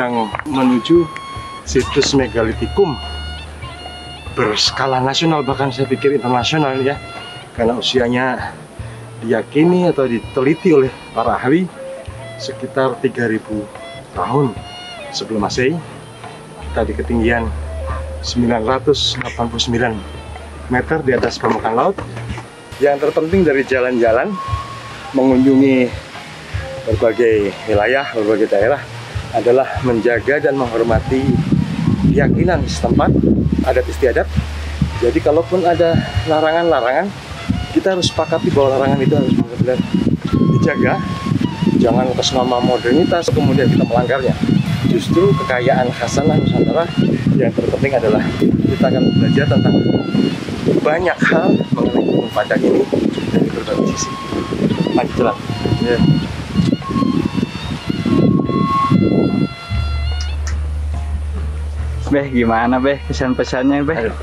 sedang menuju situs megalitikum. Berskala nasional bahkan saya pikir internasional ya. Karena usianya diyakini atau diteliti oleh para ahli sekitar 3000 tahun sebelum masehi. Kita di ketinggian 989 meter di atas permukaan laut. Yang terpenting dari jalan-jalan mengunjungi berbagai wilayah, berbagai daerah adalah menjaga dan menghormati keyakinan setempat, adat istiadat. Jadi kalaupun ada larangan-larangan, kita harus sepakati bahwa larangan itu harus benar-benar dijaga. Jangan atas nama modernitas kemudian kita melanggarnya. Justru kekayaan khasanah Nusantara yang terpenting adalah kita akan belajar tentang banyak hal mengenai Gunung Padang ini dari berbagai sisi. Lanjutlah. Ya. Beh, gimana beh pesan-pesannya beh? Aduh.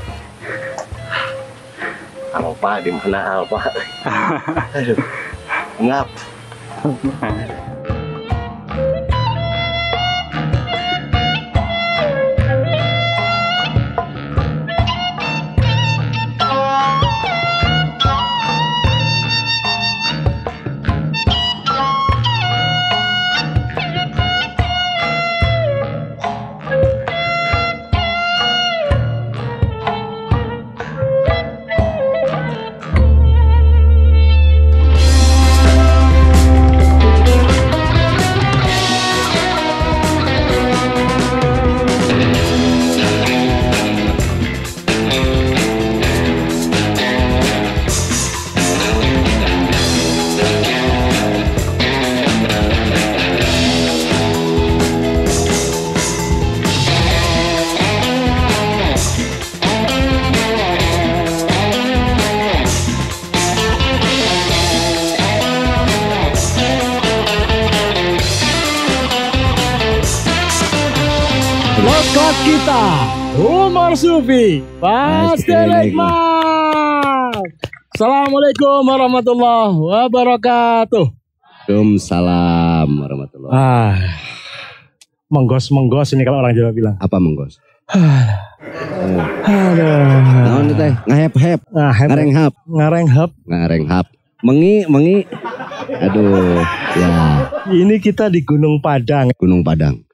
Alpa di mana Alpa? Aduh. Ngap. Kita Umar Sufi nikmat Assalamualaikum. Warahmatullahi wabarakatuh. Waalaikumsalam warahmatullahi ah, Menggos-menggos ini kalau orang Jawa bilang. Apa menggos? Aduh. Teh? Ngahep-hep, nah, hep- ngareng-hap, Ngareng hap ngareng-hap. Mengi, mengi. Aduh, ya. Ini kita di Gunung Padang. Gunung Padang.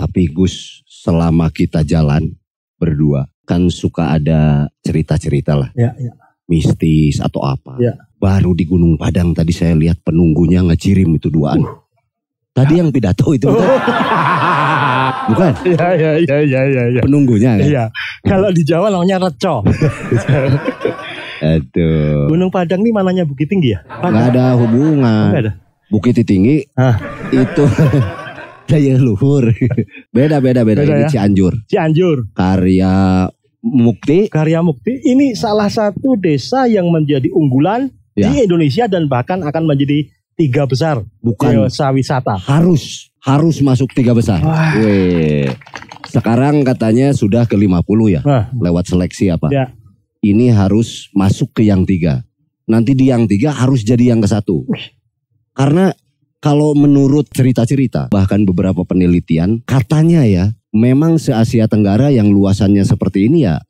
Tapi Gus, selama kita jalan berdua, kan suka ada cerita-cerita lah, Ya, ya. mistis atau apa. Ya. Baru di Gunung Padang tadi saya lihat penunggunya ngejirim itu duaan. Tadi yang pidato itu betul? bukan? Ya, ya, ya, ya, ya, ya. Penunggunya kan? Iya. Kalau di Jawa namanya reco. Aduh. Gunung Padang ini mananya Bukit Tinggi ya? Nggak ada hubungan. Nggak ada. Bukit Tinggi Hah. itu daya luhur. beda beda beda. Beda Ini ya? Cianjur. Cianjur. Karya Mukti. Karya Mukti ini salah satu desa yang menjadi unggulan Ya. di Indonesia dan bahkan akan menjadi tiga besar Bukan desa wisata. harus harus masuk tiga besar. Wah. Weh. Sekarang katanya sudah ke 50 ya Wah. lewat seleksi apa. Ya. Ini harus masuk ke yang tiga. Nanti di yang tiga harus jadi yang ke satu. Karena kalau menurut cerita-cerita bahkan beberapa penelitian katanya ya memang se Asia Tenggara yang luasannya seperti ini ya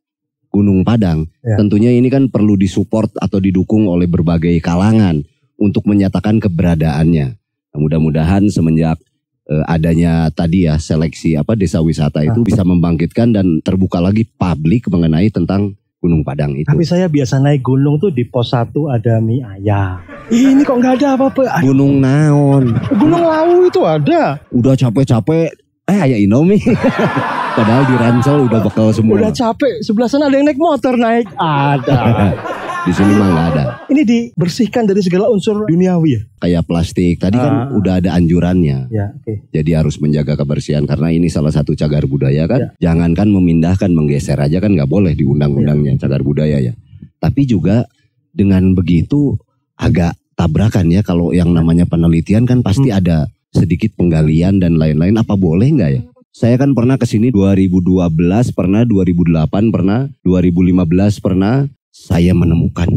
Gunung Padang. Ya. Tentunya ini kan perlu disupport atau didukung oleh berbagai kalangan untuk menyatakan keberadaannya. Nah, mudah-mudahan semenjak eh, adanya tadi ya seleksi apa desa wisata itu bisa membangkitkan dan terbuka lagi publik mengenai tentang Gunung Padang itu. Tapi saya biasa naik gunung tuh di pos 1 ada mie ayam. Ini kok nggak ada apa-apa. Gunung Naon, Gunung Lawu itu ada. udah capek-capek, eh ayah Indomie. Padahal di Rancel udah bekal semua. Udah capek. Sebelah sana ada yang naik motor naik. Ada. Di sini mah nggak ada. Ini dibersihkan dari segala unsur duniawi ya. Kayak plastik. Tadi kan Ah. udah ada anjurannya. Ya, oke. Jadi harus menjaga kebersihan karena ini salah satu cagar budaya kan. Ya. Jangankan memindahkan, menggeser aja kan nggak boleh di undang-undangnya cagar budaya ya. Tapi juga dengan begitu agak tabrakan ya kalau yang namanya penelitian kan pasti Hmm. ada sedikit penggalian dan lain-lain. Apa boleh nggak ya? Saya kan pernah ke sini 2012, pernah 2008, pernah 2015, pernah saya menemukan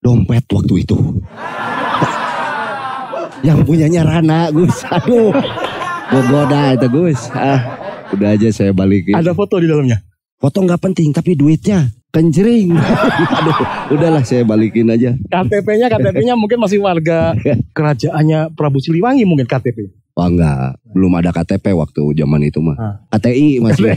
dompet waktu itu. Yang punyanya Rana, Gus. Aduh. Gogoda itu Gus. Ah, udah aja saya balikin. Ada foto di dalamnya. Foto nggak penting tapi duitnya kencering. Aduh, udahlah saya balikin aja. KTP-nya KTP-nya mungkin masih warga kerajaannya Prabu Siliwangi mungkin KTP. Oh enggak, belum ada KTP waktu zaman itu mah. Ah. KTI masih.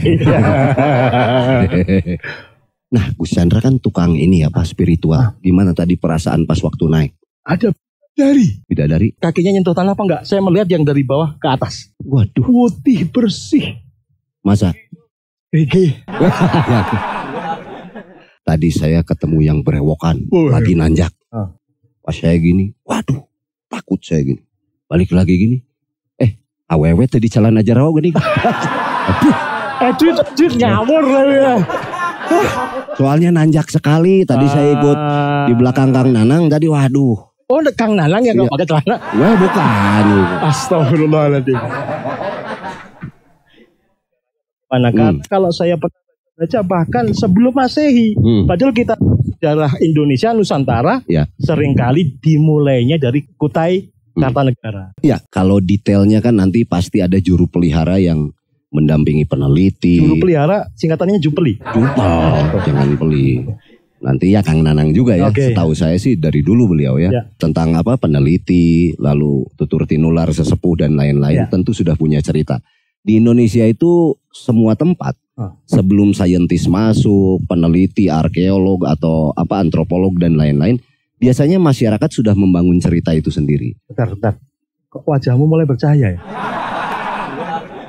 nah, Gus Chandra kan tukang ini ya, Pak spiritual. Gimana tadi perasaan pas waktu naik? Ada dari Bidadari. kakinya nyentuh tanah apa enggak? Saya melihat yang dari bawah ke atas. Waduh, Putih bersih. masa Gigi. tadi saya ketemu yang berewokan Wih. lagi nanjak. Ah. Pas saya gini, waduh, takut saya gini. Balik lagi gini. Eh, awewe tadi jalan aja rawa gini. Eh, duit, duit ngawur ya. Soalnya nanjak sekali. Tadi saya ikut di belakang Kang Nanang tadi waduh. Oh, Kang Nanang yang Iya. nggak pakai celana. Wah bukan. Astagfirullahaladzim. Manakala Hmm. kalau saya baca bahkan sebelum Masehi, Hmm. padahal kita sejarah Indonesia Nusantara Ya. sering kali dimulainya dari Kutai Hmm. Kartanegara. Ya, kalau detailnya kan nanti pasti ada juru pelihara yang mendampingi peneliti. Juru pelihara singkatannya Jupeli. Jumpa, jangan beli. Nanti ya Kang Nanang juga ya. Oke. Setahu saya sih dari dulu beliau ya. Ya. Tentang apa peneliti, lalu tutur tinular sesepuh dan lain-lain Ya. tentu sudah punya cerita. Di Indonesia itu semua tempat Ah. sebelum saintis masuk, peneliti, arkeolog atau apa antropolog dan lain-lain, biasanya masyarakat sudah membangun cerita itu sendiri. Bentar, bentar. Kok wajahmu mulai bercahaya ya?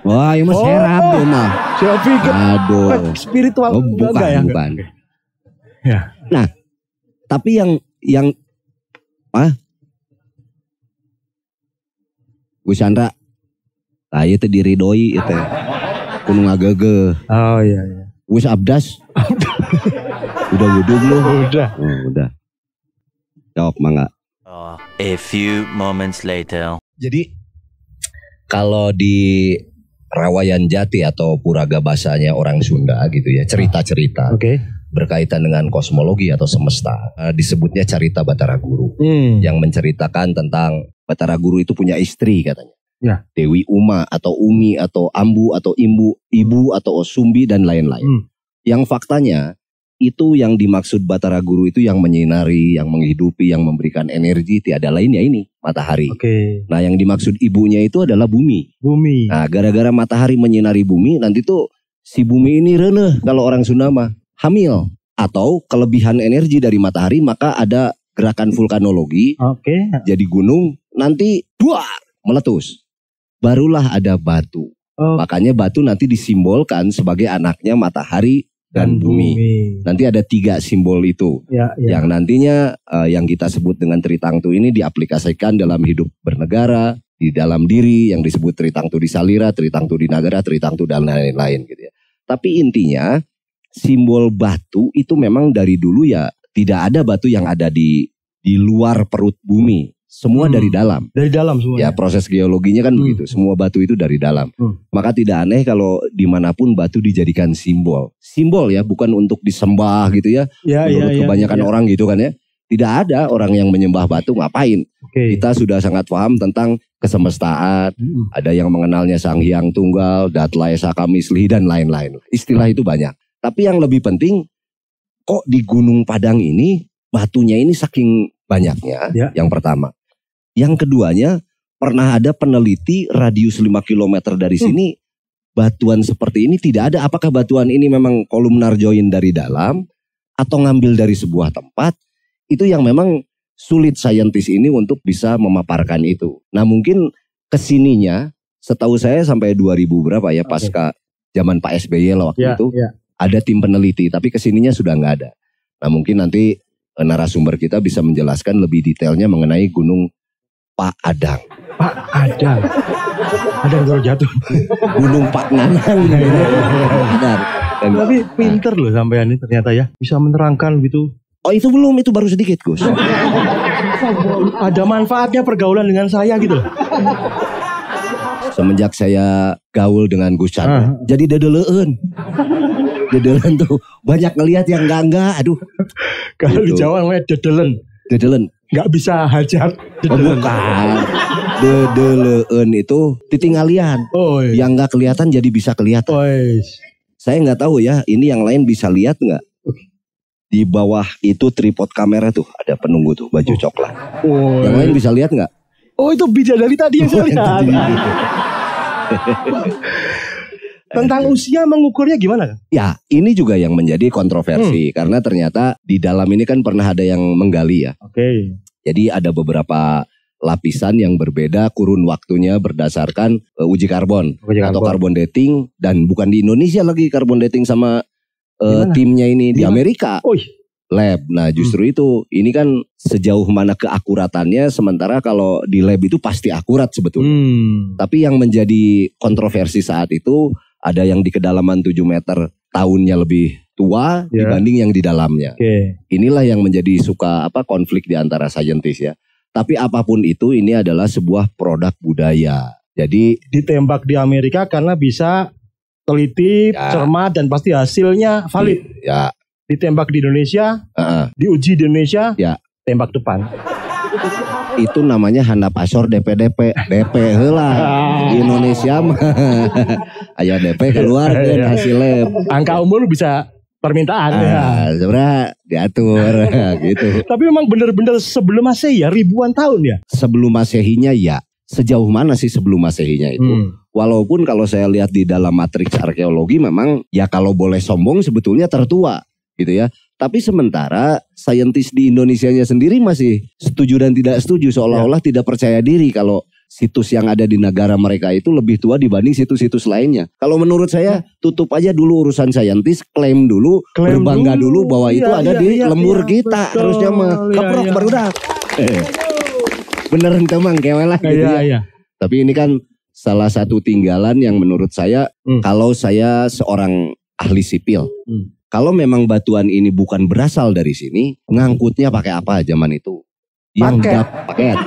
Wah, ini mah Oh. serap tuh mah. Saya pikir Aduh. eh, spiritual Oh, bukan, enggak ya? bukan. Ya. Nah, tapi yang yang ah Gus Chandra, saya teh diridoi itu kudu ngagege. Oh iya iya. Gus Abdas. udah wudhu belum? Udah. Oh, udah. Jawab mangga. A few moments later. Jadi kalau di Rawayan Jati atau Puraga bahasanya orang Sunda gitu ya, cerita-cerita Oke. berkaitan dengan kosmologi atau semesta. eh, disebutnya Carita Batara Guru. Hmm. yang menceritakan tentang Batara Guru itu punya istri katanya. Ya. Dewi Uma atau Umi atau Ambu atau Imbu, Ibu atau Sumbi dan lain-lain. Hmm. Yang faktanya itu yang dimaksud Batara Guru itu yang menyinari, yang menghidupi, yang memberikan energi tiada lain ya ini matahari. Oke. Nah, yang dimaksud ibunya itu adalah bumi. Bumi. Nah, gara-gara matahari menyinari bumi nanti tuh si bumi ini reneh kalau orang Sunda mah hamil atau kelebihan energi dari matahari maka ada gerakan vulkanologi Oke. jadi gunung nanti buar meletus barulah ada batu Oh. makanya batu nanti disimbolkan sebagai anaknya matahari dan, bumi. nanti ada tiga simbol itu Ya, ya. yang nantinya eh, yang kita sebut dengan Tritangtu ini diaplikasikan dalam hidup bernegara di dalam diri yang disebut Tritangtu di Salira, Tritangtu di Nagara, Tritangtu dan lain-lain gitu ya. Tapi intinya simbol batu itu memang dari dulu ya tidak ada batu yang ada di di luar perut bumi. Semua Hmm. dari dalam. Dari dalam semua. Ya proses geologinya kan Hmm. begitu. Semua batu itu dari dalam. Hmm. Maka tidak aneh kalau di mana pun batu dijadikan simbol. Simbol ya, bukan untuk disembah gitu ya. Ya, ya, Menurut ya. kebanyakan ya. orang gitu kan ya. Tidak ada orang yang menyembah batu ngapain. Oke. Kita sudah sangat paham tentang kesemestaan. Mm-mm. Ada yang mengenalnya Sang Hyang Tunggal, Datla Esa Kamisli dan lain-lain. Istilah itu banyak. Tapi yang lebih penting, kok di Gunung Padang ini batunya ini saking banyaknya. Ya. Yang pertama. Yang keduanya, pernah ada peneliti radius 5 km dari Hmm. sini batuan seperti ini tidak ada. Apakah batuan ini memang kolumnar join dari dalam atau ngambil dari sebuah tempat? Itu yang memang sulit saintis ini untuk bisa memaparkan itu. Nah mungkin ke sininya setahu saya sampai 2000 berapa ya Oke. pasca zaman Pak SBY lah waktu Ya, itu ya. ada tim peneliti tapi ke sininya sudah nggak ada. Nah mungkin nanti eh, narasumber kita bisa menjelaskan lebih detailnya mengenai Gunung Pak Adang, Pak ada. Ada yang baru jatuh. Gunung Pak Nanang. Benar. Dan, Tapi pinter loh sampean ini ternyata ya. Bisa menerangkan gitu. oh itu belum itu baru sedikit Gus. Ada manfaatnya pergaulan dengan saya gitu. loh. Semenjak saya gaul dengan Gus Chandra, Ah. jadi dedeleun. Dedeleun tuh banyak ngelihat yang enggak enggak, aduh, Kalau di Gitu. Jawa namanya dedelen. dedeleun. Nggak bisa hajat. Oh, bukan. Dedeleen itu titinggalian. Oh, iya. Yang nggak kelihatan jadi bisa kelihatan. Oh, iya. Saya nggak tahu ya, ini yang lain bisa lihat nggak? Di bawah itu tripod kamera tuh ada penunggu tuh baju coklat. Oh, Yang lain bisa lihat nggak? oh, itu bidadari tadi yang saya lihat. Tentang usia mengukurnya gimana? Ya, ini juga yang menjadi kontroversi karena ternyata di dalam ini kan pernah ada yang menggali ya. Oke. Jadi ada beberapa lapisan yang berbeda kurun waktunya berdasarkan eh, uji karbon Uji atau karbon. carbon dating dan bukan di Indonesia lagi carbon dating sama mana? timnya ini di Di? Amerika iya. lab. Nah, justru itu ini kan sejauh mana keakuratannya sementara kalau di lab itu pasti akurat sebetulnya. Hmm. Tapi yang menjadi kontroversi saat itu ada yang di kedalaman 7 meter tahunnya lebih tua Ya. dibanding yang di dalamnya. Oke. Inilah yang menjadi suka apa konflik di antara saintis ya. Tapi apa pun itu ini adalah sebuah produk budaya. Jadi Ditembak di Amerika karena bisa teliti, Ya. cermat dan pasti hasilnya valid. ya Ditembak di Indonesia, heeh, diuji di Indonesia, Ya. tembak depan. itu namanya handap asor DP-DP. DP heula. Di Indonesia mah DP keluar kan hasil lab. Angka umur bisa permintaan ya. Ah, sebenarnya diatur gitu. Tapi memang benar-benar sebelum Masehi ya, ribuan tahun ya. Sebelum Masehinya ya. Sejauh mana sih sebelum Masehinya itu? Hmm. Walaupun kalau saya lihat di dalam matriks arkeologi memang ya kalau boleh sombong sebetulnya tertua gitu ya. Tapi sementara saintis di Indonesianya sendiri masih setuju dan tidak setuju seolah-olah tidak percaya diri kalau situs yang ada di negara mereka itu lebih tua dibanding situs-situs lainnya. Kalau menurut saya tutup aja dulu urusan saintis, klaim dulu, Klaim berbangga dulu, dulu. bahwa itu Iya, ada iya, di iya, lembur iya, kita betul. harusnya mah. Iya, Keprok iya. barudak. Eh, Bener ente mang kewelah gitu Iya, ya. iya. Tapi ini kan salah satu tinggalan yang menurut saya Hmm. kalau saya seorang ahli sipil. Hmm. Kalau memang batuan ini bukan berasal dari sini, ngangkutnya pakai apa zaman itu? Yang Paket. dap- paket.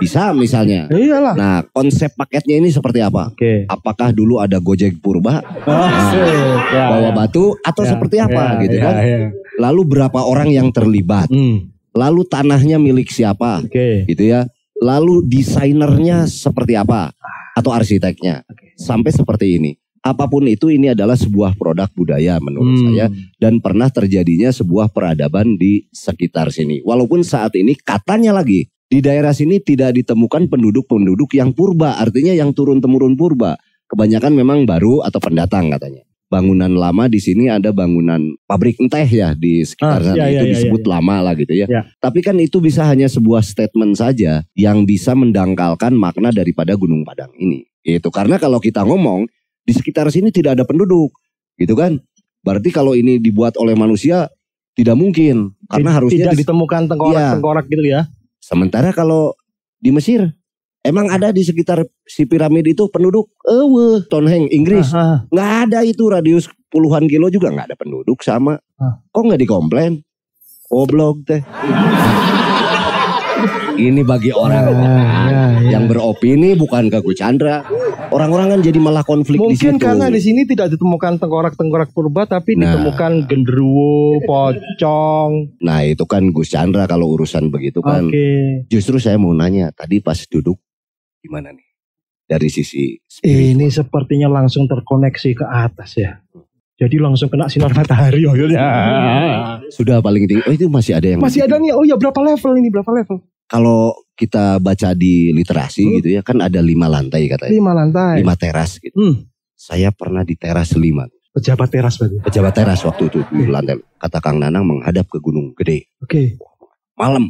Bisa misalnya. Iyalah. Nah, konsep paketnya ini seperti apa? Oke. Apakah dulu ada Gojek Purba Asik. Ya, bawa ya. batu atau Ya, seperti apa ya, gitu ya, kan? ya. Lalu berapa orang yang terlibat? Hmm. Lalu tanahnya milik siapa? Oke. gitu ya. Lalu desainernya seperti apa atau arsiteknya sampai seperti ini. Apa pun itu ini adalah sebuah produk budaya menurut Hmm. saya dan pernah terjadinya sebuah peradaban di sekitar sini. Walaupun saat ini katanya lagi di daerah sini tidak ditemukan penduduk-penduduk yang purba, artinya yang turun temurun purba. Kebanyakan memang baru atau pendatang katanya. Bangunan lama di sini ada bangunan pabrik enteh ya di sekitar Ah, sana iya, iya, itu iya, disebut iya. lama lah gitu ya. Ya. Tapi kan itu bisa hanya sebuah statement saja yang bisa mendangkalkan makna daripada Gunung Padang ini. Itu karena kalau kita ngomong di sekitar sini tidak ada penduduk, gitu kan? Berarti kalau ini dibuat oleh manusia tidak mungkin karena Tid- harusnya tidak di- ditemukan tengkorak-tengkorak gitu ya. sementara kalau di Mesir emang ada di sekitar si piramid itu penduduk? Ewe Tonheng Inggris. Nggak ada itu radius puluhan kilo juga nggak ada penduduk sama. Ah. kok nggak dikomplain? Goblok teh. Ini bagi orang Ya, ya, ya. yang beropini bukan ke Gus Chandra orang-orang kan jadi malah konflik di situ Mungkin karena di sini tidak ditemukan tengkorak-tengkorak purba tapi Nah. ditemukan genderuwo, pocong. nah itu kan Gus Chandra kalau urusan begitu kan Oke. justru saya mau nanya tadi pas duduk gimana nih dari sisi Ini sepertinya langsung terkoneksi ke atas ya. Jadi langsung kena sinar matahari maksudnya. sudah paling tinggi oh itu masih ada yang Masih ada nih. Oh ya berapa level ini? Berapa level? Kalau kita baca di literasi Hmm. gitu ya kan ada lima lantai katanya. Lima lantai. lima teras gitu. Hmm. saya pernah di teras lima. Pejabat teras berarti. pejabat teras waktu itu di lantai. Kata Kang Nanang menghadap ke gunung gede. Oke. malam.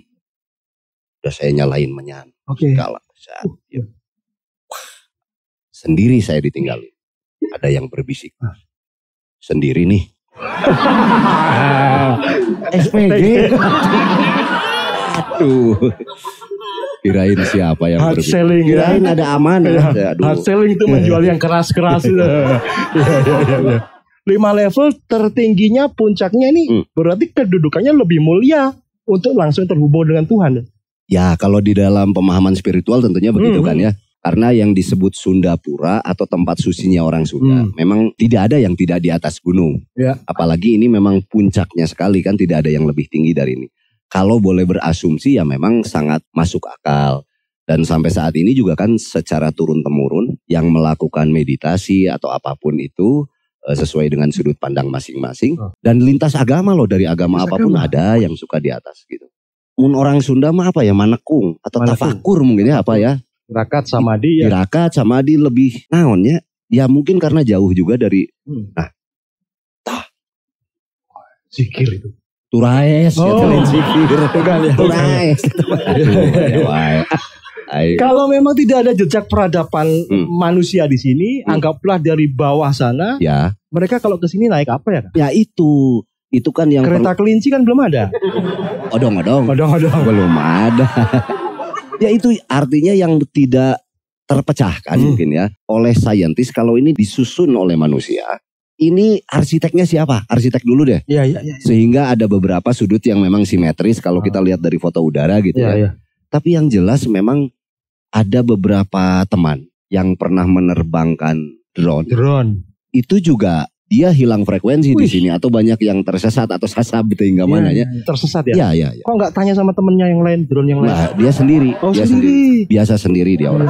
Udah saya nyalain menyan. Oke. kala saat ya. Wah, sendiri saya ditinggalin. Ada yang berbisik. Sendiri nih. SPG aduh kirain siapa yang Hard berbisik selling ya. kirain ada aman Ya, aduh Hard selling itu menjual yang keras-keras itu. Iya, iya, iya, iya. Lima level tertingginya puncaknya ini Hmm. berarti kedudukannya lebih mulia untuk langsung terhubung dengan Tuhan. Ya kalau di dalam pemahaman spiritual tentunya begitu Hmm. kan ya. Karena yang disebut Sundapura atau tempat sucinya orang Sunda Hmm. memang tidak ada yang tidak di atas gunung. Ya. Apalagi ini memang puncaknya sekali kan tidak ada yang lebih tinggi dari ini. Kalau boleh berasumsi ya memang sangat masuk akal. Dan sampai saat ini juga kan secara turun temurun yang melakukan meditasi atau apa pun itu eh, sesuai dengan sudut pandang masing-masing Oh. dan lintas agama loh dari agama Lintas apa pun agama. ada yang suka di atas gitu. Mun orang Sunda mah apa ya manekung atau Manekung. tafakur mungkin ya apa ya Tirakat samadhi ya. tirakat sama di lebih naonnya ya mungkin karena jauh juga dari Hmm. Nah. Zikir itu. Turaes ya Oh. telen zikir. Bukan ya. Turaes. Aduh, ya. Ayo. Kalau memang tidak ada jejak peradaban Hmm. manusia di sini, Hmm. anggaplah dari bawah sana, Ya, mereka kalau ke sini naik apa ya? Kak? ya itu. Itu kan yang Kereta kelinci kan belum ada. perlu- odong-odong. Odong-odong. belum ada. ya itu artinya yang tidak terpecahkan Hmm. mungkin ya oleh saintis kalau ini disusun oleh manusia. Ini arsiteknya siapa? Arsitek dulu deh. Iya, iya, iya. Sehingga ada beberapa sudut yang memang simetris kalau kita lihat dari foto udara gitu Iya, ya. iya. Tapi yang jelas memang ada beberapa teman yang pernah menerbangkan drone. Drone. Itu juga dia hilang frekuensi di sini atau banyak yang tersesat atau sasab gitu hingga mana ya. Iya, Tersesat ya? Ya, ya, ya. Kok nggak tanya sama temennya yang lain, drone yang lain? Nah, dia sendiri, oh, dia sendiri. biasa sendiri dia orang.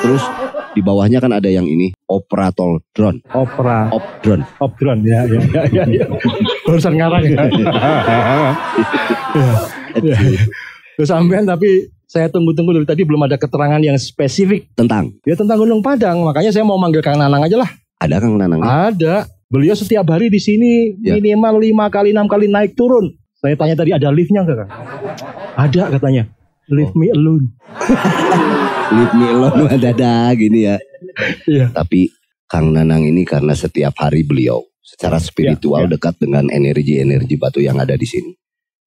Terus di bawahnya kan ada yang ini operator drone, Opera, op drone. op drone ya, ya, ya, ya, ya. Barusan ngarang ya. Ya, ya. Terus sampean tapi saya tunggu-tunggu dari tadi belum ada keterangan yang spesifik Tentang ya tentang Gunung Padang. Makanya saya mau manggil Kang Nanang aja lah. ada Kang Nanang. Ada. Beliau setiap hari di sini Ya. minimal lima kali enam kali naik turun. Saya tanya tadi ada liftnya enggak Kang? Ada katanya. Leave me alone. Leave me alone ada dah gini ya. Iya. Tapi Kang Nanang ini karena setiap hari beliau secara spiritual ya. dekat dengan energi-energi batu yang ada di sini.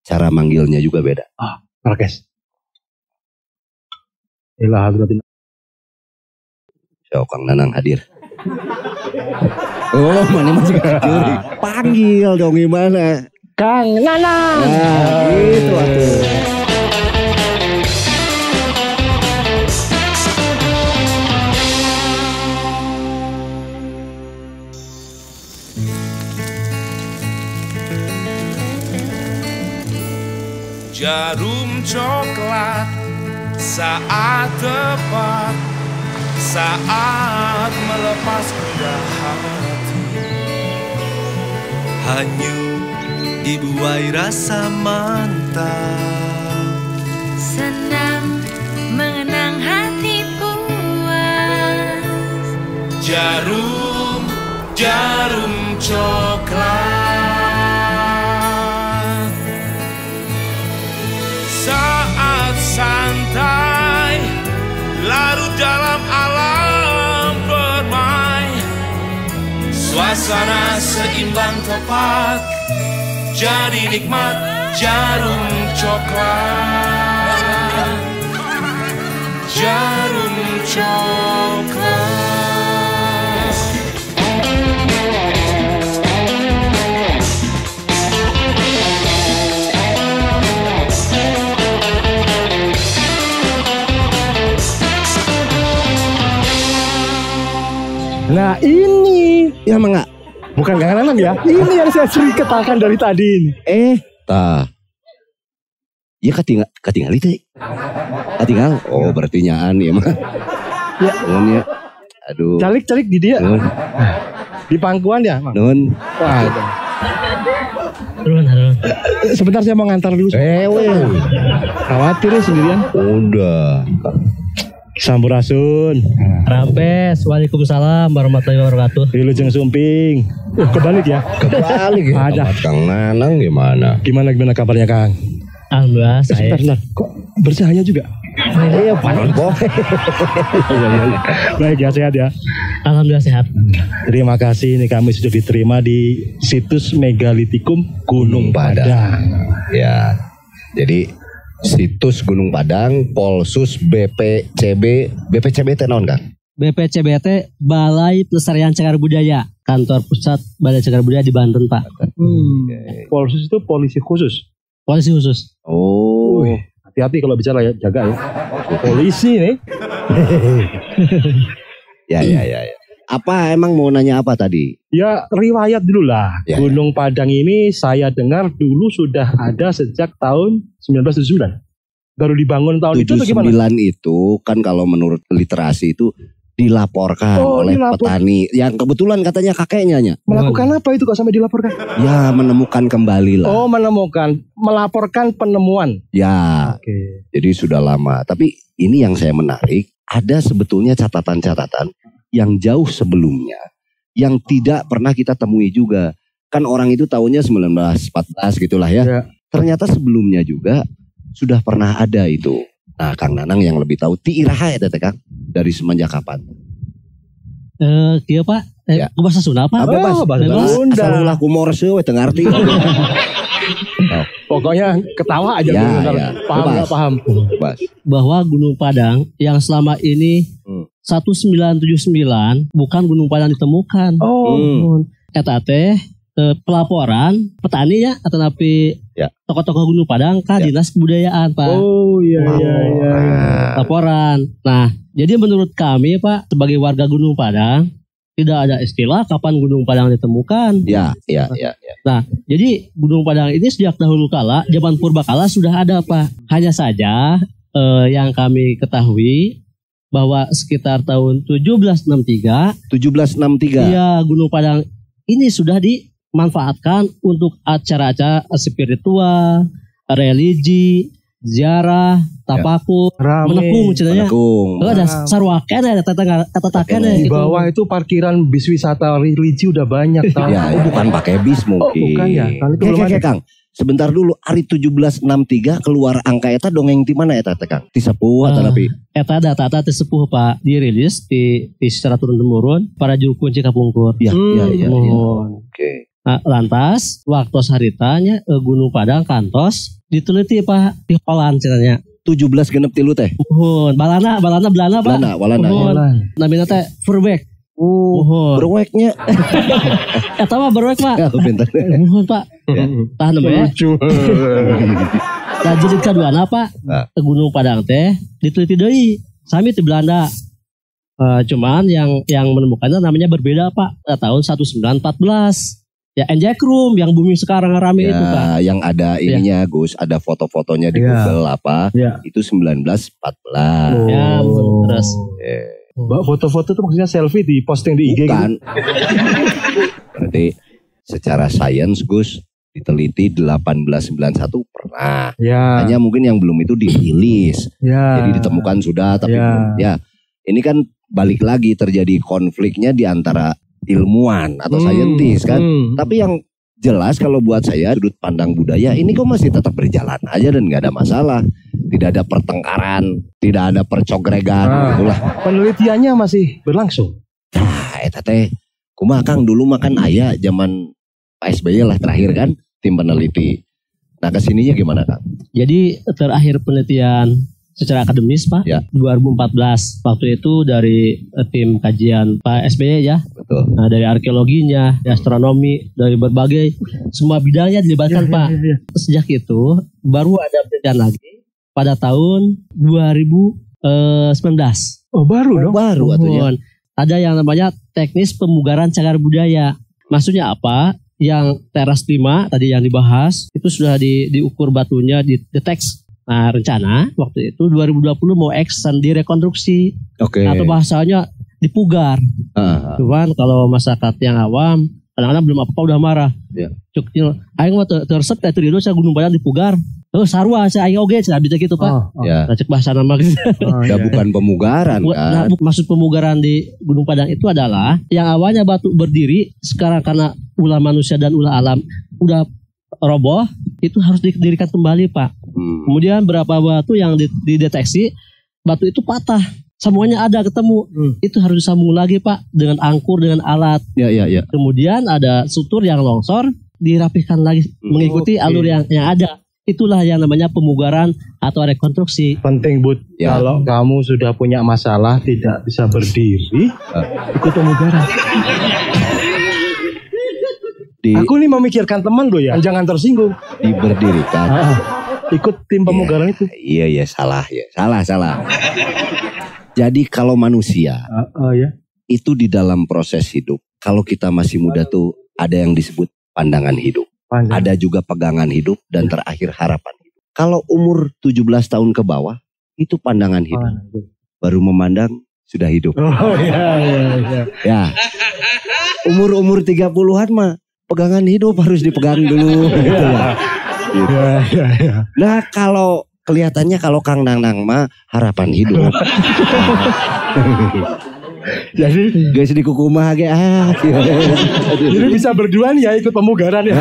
Cara manggilnya juga beda. Prokes. Ilah hadratin. So, Kang Nanang hadir. Oh, mana masih kecuri. Panggil dong gimana? Kang Nanang. Nah, gitu atuh. Jarum coklat saat tepat saat melepas gundah hati. Hanyut dibuai rasa mantap. Senang mengenang hati puas. Jarum jarum coklat santai larut dalam alam bermain. Suasana seimbang tepat jadi nikmat jarum coklat. Jarum coklat Nah ini Ya mangga. bukan Kang Nanang ya. Ini yang saya sering katakan dari tadi. ini. Eh, tah. Ya ketinggal ketinggal itu. Ketinggal. Oh, berarti nyaan ya mah. Ya. Nun ya. Aduh. Calik-calik di dia Nun, di pangkuan ya. Mang. nun. Wah, sebentar saya mau ngantar dulu. Eh, weh. Khawatir ya sendirian. Udah. Sampurasun. Rampes, Waalaikumsalam warahmatullahi wabarakatuh. Wilujeng Sumping. Uh, kebalik ya. Kebalik ya. Ada. Kang Nanang gimana? Gimana gimana kabarnya Kang? Alhamdulillah Eh, saya sebentar, sebentar. Kok bercahaya juga? Iya, panon boy. Baik ya, sehat ya. alhamdulillah sehat. Terima kasih ini kami sudah diterima di situs Megalitikum Gunung Padang. Padang. Ya. Jadi situs Gunung Padang, Polsus BPCB, BPCB teh naon Kang? BPCBT Balai Pelestarian Cagar Budaya, kantor pusat Balai Cagar Budaya di Banten, Pak. Hmm. Polsus itu polisi khusus. Polisi khusus. Oh. Hati-hati kalau bicara ya, jaga ya. Polisi nih. Ya ya ya ya. Apa emang mau nanya apa tadi? Ya riwayat dulu lah. Ya, Gunung Padang ini saya dengar dulu sudah ada sejak tahun 1979. baru dibangun tahun itu atau gimana? 79 itu kan kalau menurut literasi itu dilaporkan Oh, oleh dilapor. petani yang kebetulan katanya kakeknya Nya. Melakukan apa itu kok sampai dilaporkan? ya menemukan kembali lah Oh, menemukan, melaporkan penemuan. ya Oke. jadi sudah lama tapi ini yang saya menarik ada sebetulnya catatan-catatan yang jauh sebelumnya yang tidak pernah kita temui juga kan orang itu tahunnya 1914 gitulah ya Ya. ternyata sebelumnya juga sudah pernah ada itu nah Kang Nanang yang lebih tahu ti iraha ya Tete Kang dari semenjak kapan Eh, kia Pak. Eh, Ya. bahasa Sunda. Apa, bahasa Bebas. Sunda. Asal ulah kumor seueuh teu ngarti. Pokoknya ketawa aja. Ya, bener. ya. Paham Bebas. nggak paham? Bas. Bahwa Gunung Padang yang selama ini Hmm. 1979 bukan Gunung Padang ditemukan. Oh, Hmm. Eta teh eh, pelaporan petani ya atau napi Ya. tokoh-tokoh Gunung Padang ke Ya. Dinas Kebudayaan Pak. oh iya iya iya. Nah, laporan. Nah, jadi menurut kami Pak sebagai warga Gunung Padang tidak ada istilah kapan Gunung Padang ditemukan. Ya, ya, ya, ya. Jadi Gunung Padang ini sejak dahulu kala, zaman purbakala sudah ada Pak. Hanya saja eh, yang kami ketahui bahwa sekitar tahun 1763 1763. ya Gunung Padang ini sudah dimanfaatkan untuk acara-acara spiritual, religi, ziarah, tapaku, Rame. menekung ceritanya. Menekung. Oh, ada sarwaken ya kata kata taken ya. Di gitu. bawah itu parkiran bis wisata religi udah banyak tahu. Ya, ya, bukan pakai bis mungkin. Oh, bukan ya? Kali itu Kayak- belum kayak- ada. kayak, Kang. Sebentar dulu, hari 1763 keluar angka eta dongeng di mana eta teh Kang? Di sepuh atau tapi? Eta data data sepuh Pak dirilis di, di secara turun temurun para juru kunci kapungkur. Ya, Hmm, ya, ya, ya. Oke. Nah, lantas waktu haritanya eh, Gunung Padang kantos diteliti Pak di Holland ceritanya. 17 genep tilu teh. Mohon, balana balana belana Pak. Walana, walana. Mohon. Namanya teh Furbeck. Oh, Mohon. berweknya. Eta mah berwek Pak. Ya, pintar. Mohon Pak. Ya. Tahan dulu ya. Lucu. Nah, jadi kedua apa? Nah. Gunung Padang teh diteliti deui. Sami di Belanda. Eh, cuman yang yang menemukannya namanya berbeda Pak. Eh, tahun 1914. Ya Enjek Room yang booming sekarang rame itu Pak. Ya, yang ada ininya Gus, ada foto-fotonya di Ya. Google apa? Ya. Itu 1914. Ya, betul. terus. Eh, Mbak foto-foto itu maksudnya selfie di posting di IG gitu. Bukan. Berarti secara sains Gus diteliti 1891 pernah. Ya. Hanya mungkin yang belum itu dirilis. Ya. Jadi ditemukan sudah tapi Ya. belum. Ya. Ini kan balik lagi terjadi konfliknya di antara ilmuwan atau Hmm, saintis kan. hmm. Tapi yang jelas kalau buat saya sudut pandang budaya ini kok masih tetap berjalan aja dan nggak ada masalah. Tidak ada pertengkaran, tidak ada percogregan, Ah. gitulah. Penelitiannya masih berlangsung. Nah, eta teh kumaha Kang dulu makan ayah zaman Pak SBY lah terakhir kan tim peneliti. Nah ke sininya gimana Kang? Jadi terakhir penelitian secara akademis Pak Ya. 2014 waktu itu dari eh, tim kajian Pak SBY ya Betul. nah, dari arkeologinya dari astronomi dari berbagai semua bidangnya dilibatkan Pak Ya, ya, ya. sejak itu baru ada penelitian lagi pada tahun 2019 Oh baru dong. Baru atunya. Ada yang namanya teknis pemugaran cagar budaya maksudnya apa yang teras 5 tadi yang dibahas itu sudah di, diukur batunya di deteks Nah, rencana waktu itu 2020 mau action direkonstruksi Oke. atau bahasanya dipugar. Ah, Cuman kalau masyarakat yang awam kadang-kadang belum apa-apa udah marah. Ya. Cuk, cil, aing mah ter- tersep teh dulu saya gunung Padang dipugar. Oh, sarua saya aing oge cenah bisa gitu, Pak. Oh, oh. ya. Nah, cek bahasa nama gitu. Oh, Ya iya, bukan pemugaran Nah, kan. bu- maksud pemugaran di Gunung Padang itu adalah yang awalnya batu berdiri sekarang karena ulah manusia dan ulah alam udah roboh itu harus didirikan kembali, Pak. Hmm. Kemudian berapa batu yang di- dideteksi batu itu patah. Semuanya ada ketemu. Hmm. Itu harus disambung lagi Pak dengan angkur dengan alat. Ya ya ya. Kemudian ada struktur yang longsor dirapihkan lagi Hmm. mengikuti Oke. alur yang yang ada. Itulah yang namanya pemugaran atau rekonstruksi. Penting Bud. Ya. Kalau kamu sudah punya masalah tidak bisa berdiri, ikut pemugaran. Di, Aku nih memikirkan teman loh ya. Jangan tersinggung. diberdirikan. Ah, ikut tim pemugaran itu. Iya iya salah ya. Salah salah. Jadi kalau manusia Ah, ah, ya. itu di dalam proses hidup. Kalau kita masih muda tuh ada yang disebut pandangan hidup. Panjang. Ada juga pegangan hidup dan terakhir harapan hidup. Kalau umur 17 tahun ke bawah itu pandangan hidup. Baru memandang sudah hidup. Oh iya iya iya. Ya. Umur-umur 30-an mah pegangan hidup harus dipegang dulu gitu lah. Iya iya iya. Nah, kalau kelihatannya kalau Kang Nang Nang mah harapan hidup. Jadi Guys di kuku mah ge ah. jadi bisa berdua nih ya ikut pemugaran ya.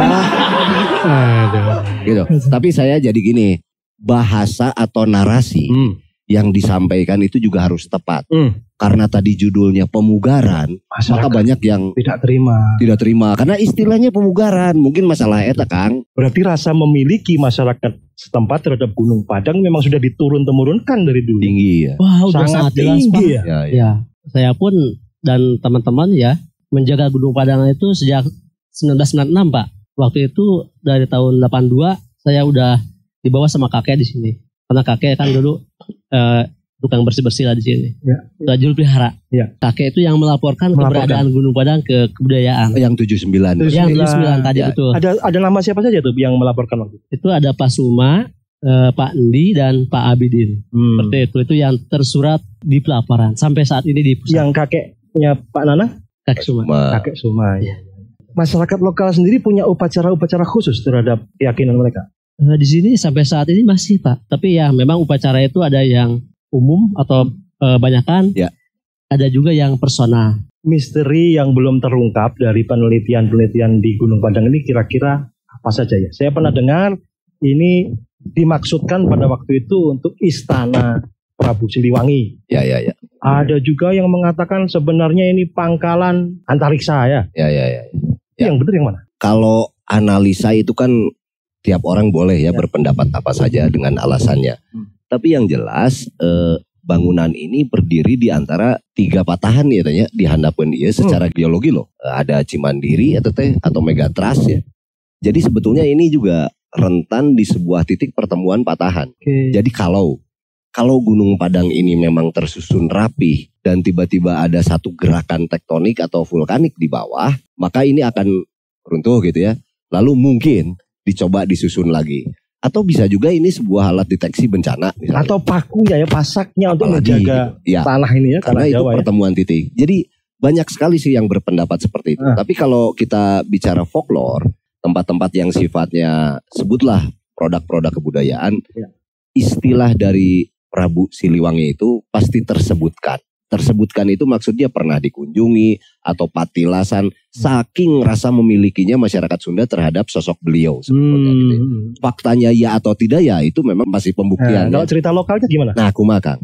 Aduh. gitu. Tapi saya jadi gini, bahasa atau narasi Hmm. yang disampaikan itu juga harus tepat. Hmm. Karena tadi judulnya pemugaran, maka Masyarakat banyak yang tidak terima. tidak terima karena istilahnya pemugaran. Mungkin masalah eta Kang. Berarti rasa memiliki masyarakat setempat terhadap Gunung Padang memang sudah diturun temurunkan dari dulu. Tinggi ya. Wah, udah Sangat sangat jelas tinggi ya. Ya, ya. Ya, saya pun dan teman-teman ya menjaga Gunung Padang itu sejak 1996 Pak. Waktu itu dari tahun 82 saya udah dibawa sama kakek di sini. Karena kakek kan dulu eh, tukang bersih-bersih lah di sini. Ya. Udah juru pelihara. Ya. Kakek itu yang melaporkan, Melaporkan. keberadaan Gunung Padang ke kebudayaan. Yang 79. Terus- Yang Sembilan. 79 tadi Ya. betul. Ada ada nama siapa saja tuh yang melaporkan waktu itu? Itu ada Pak Suma, eh, Pak Endi dan Pak Abidin. Hmm. Seperti itu. Itu yang tersurat di pelaporan sampai saat ini di pusat Yang kakeknya Pak Nana? Kaki Suma. Ma- Kakek Suma. Iya. Masyarakat lokal sendiri punya upacara-upacara khusus terhadap keyakinan mereka. Eh, di sini sampai saat ini masih Pak. Tapi ya memang upacara itu ada yang umum atau eh, banyakan. Ya. Ada juga yang personal. Misteri yang belum terungkap dari penelitian-penelitian di Gunung Padang ini kira-kira apa saja ya? Saya pernah dengar ini dimaksudkan pada waktu itu untuk istana Prabu Siliwangi. Ya, ya, ya. Ada juga yang mengatakan sebenarnya ini pangkalan antariksa ya. Ya, ya, ya. Itu Yang benar yang mana? Kalau analisa itu kan tiap orang boleh ya, berpendapat apa saja dengan alasannya. Hmm. Tapi yang jelas eh, bangunan ini berdiri di antara tiga patahan ya tanya dihandapkan dia secara geologi loh. Eh, ada Cimandiri atau teh atau Megatras ya. Jadi sebetulnya ini juga rentan di sebuah titik pertemuan patahan. Oke. Jadi kalau kalau Gunung Padang ini memang tersusun rapih dan tiba-tiba ada satu gerakan tektonik atau vulkanik di bawah, maka ini akan runtuh gitu ya. Lalu mungkin dicoba disusun lagi. Atau bisa juga ini sebuah alat deteksi bencana misalnya. Atau pakunya ya, pasaknya untuk Apalagi menjaga gitu. Ya, tanah ini ya, karena tanah itu Jawa ya. pertemuan titik. Jadi banyak sekali sih yang berpendapat seperti itu. Ah. Tapi kalau kita bicara folklore, tempat-tempat yang sifatnya sebutlah produk-produk kebudayaan, Ya. istilah dari Prabu Siliwangi itu pasti tersebutkan. Tersebutkan itu maksudnya pernah dikunjungi atau patilasan saking rasa memilikinya masyarakat Sunda terhadap sosok beliau sebetulnya gitu ya. Hmm. Faktanya ya atau tidak ya itu memang masih Nah, pembuktian. kalau cerita lokalnya gimana? Nah, aku makan.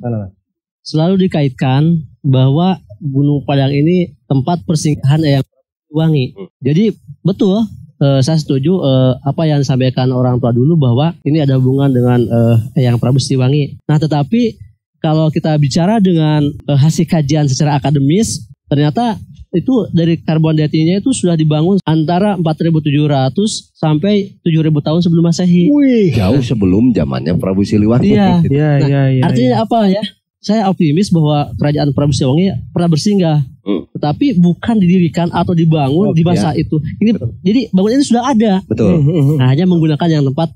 Selalu dikaitkan bahwa Gunung Padang ini tempat persinggahan Eyang Wangi. Hmm. Jadi betul eh, saya setuju eh, apa yang disampaikan orang tua dulu bahwa ini ada hubungan dengan eh, Eyang Prabu Siliwangi. Nah, tetapi kalau kita bicara dengan eh, hasil kajian secara akademis, ternyata itu dari karbon datingnya itu sudah dibangun antara 4.700 sampai 7.000 tahun sebelum Masehi. Wih. Jauh sebelum zamannya Prabu Siliwangi. Iya. Ya, Nah, ya, ya. Artinya apa ya? Saya optimis bahwa kerajaan Prabu Siliwangi pernah bersinggah, Hmm. tetapi bukan didirikan atau dibangun Oh, di masa itu. Ini jadi bangunan ini sudah ada, Betul. Hmm. nah, hanya menggunakan yang tempat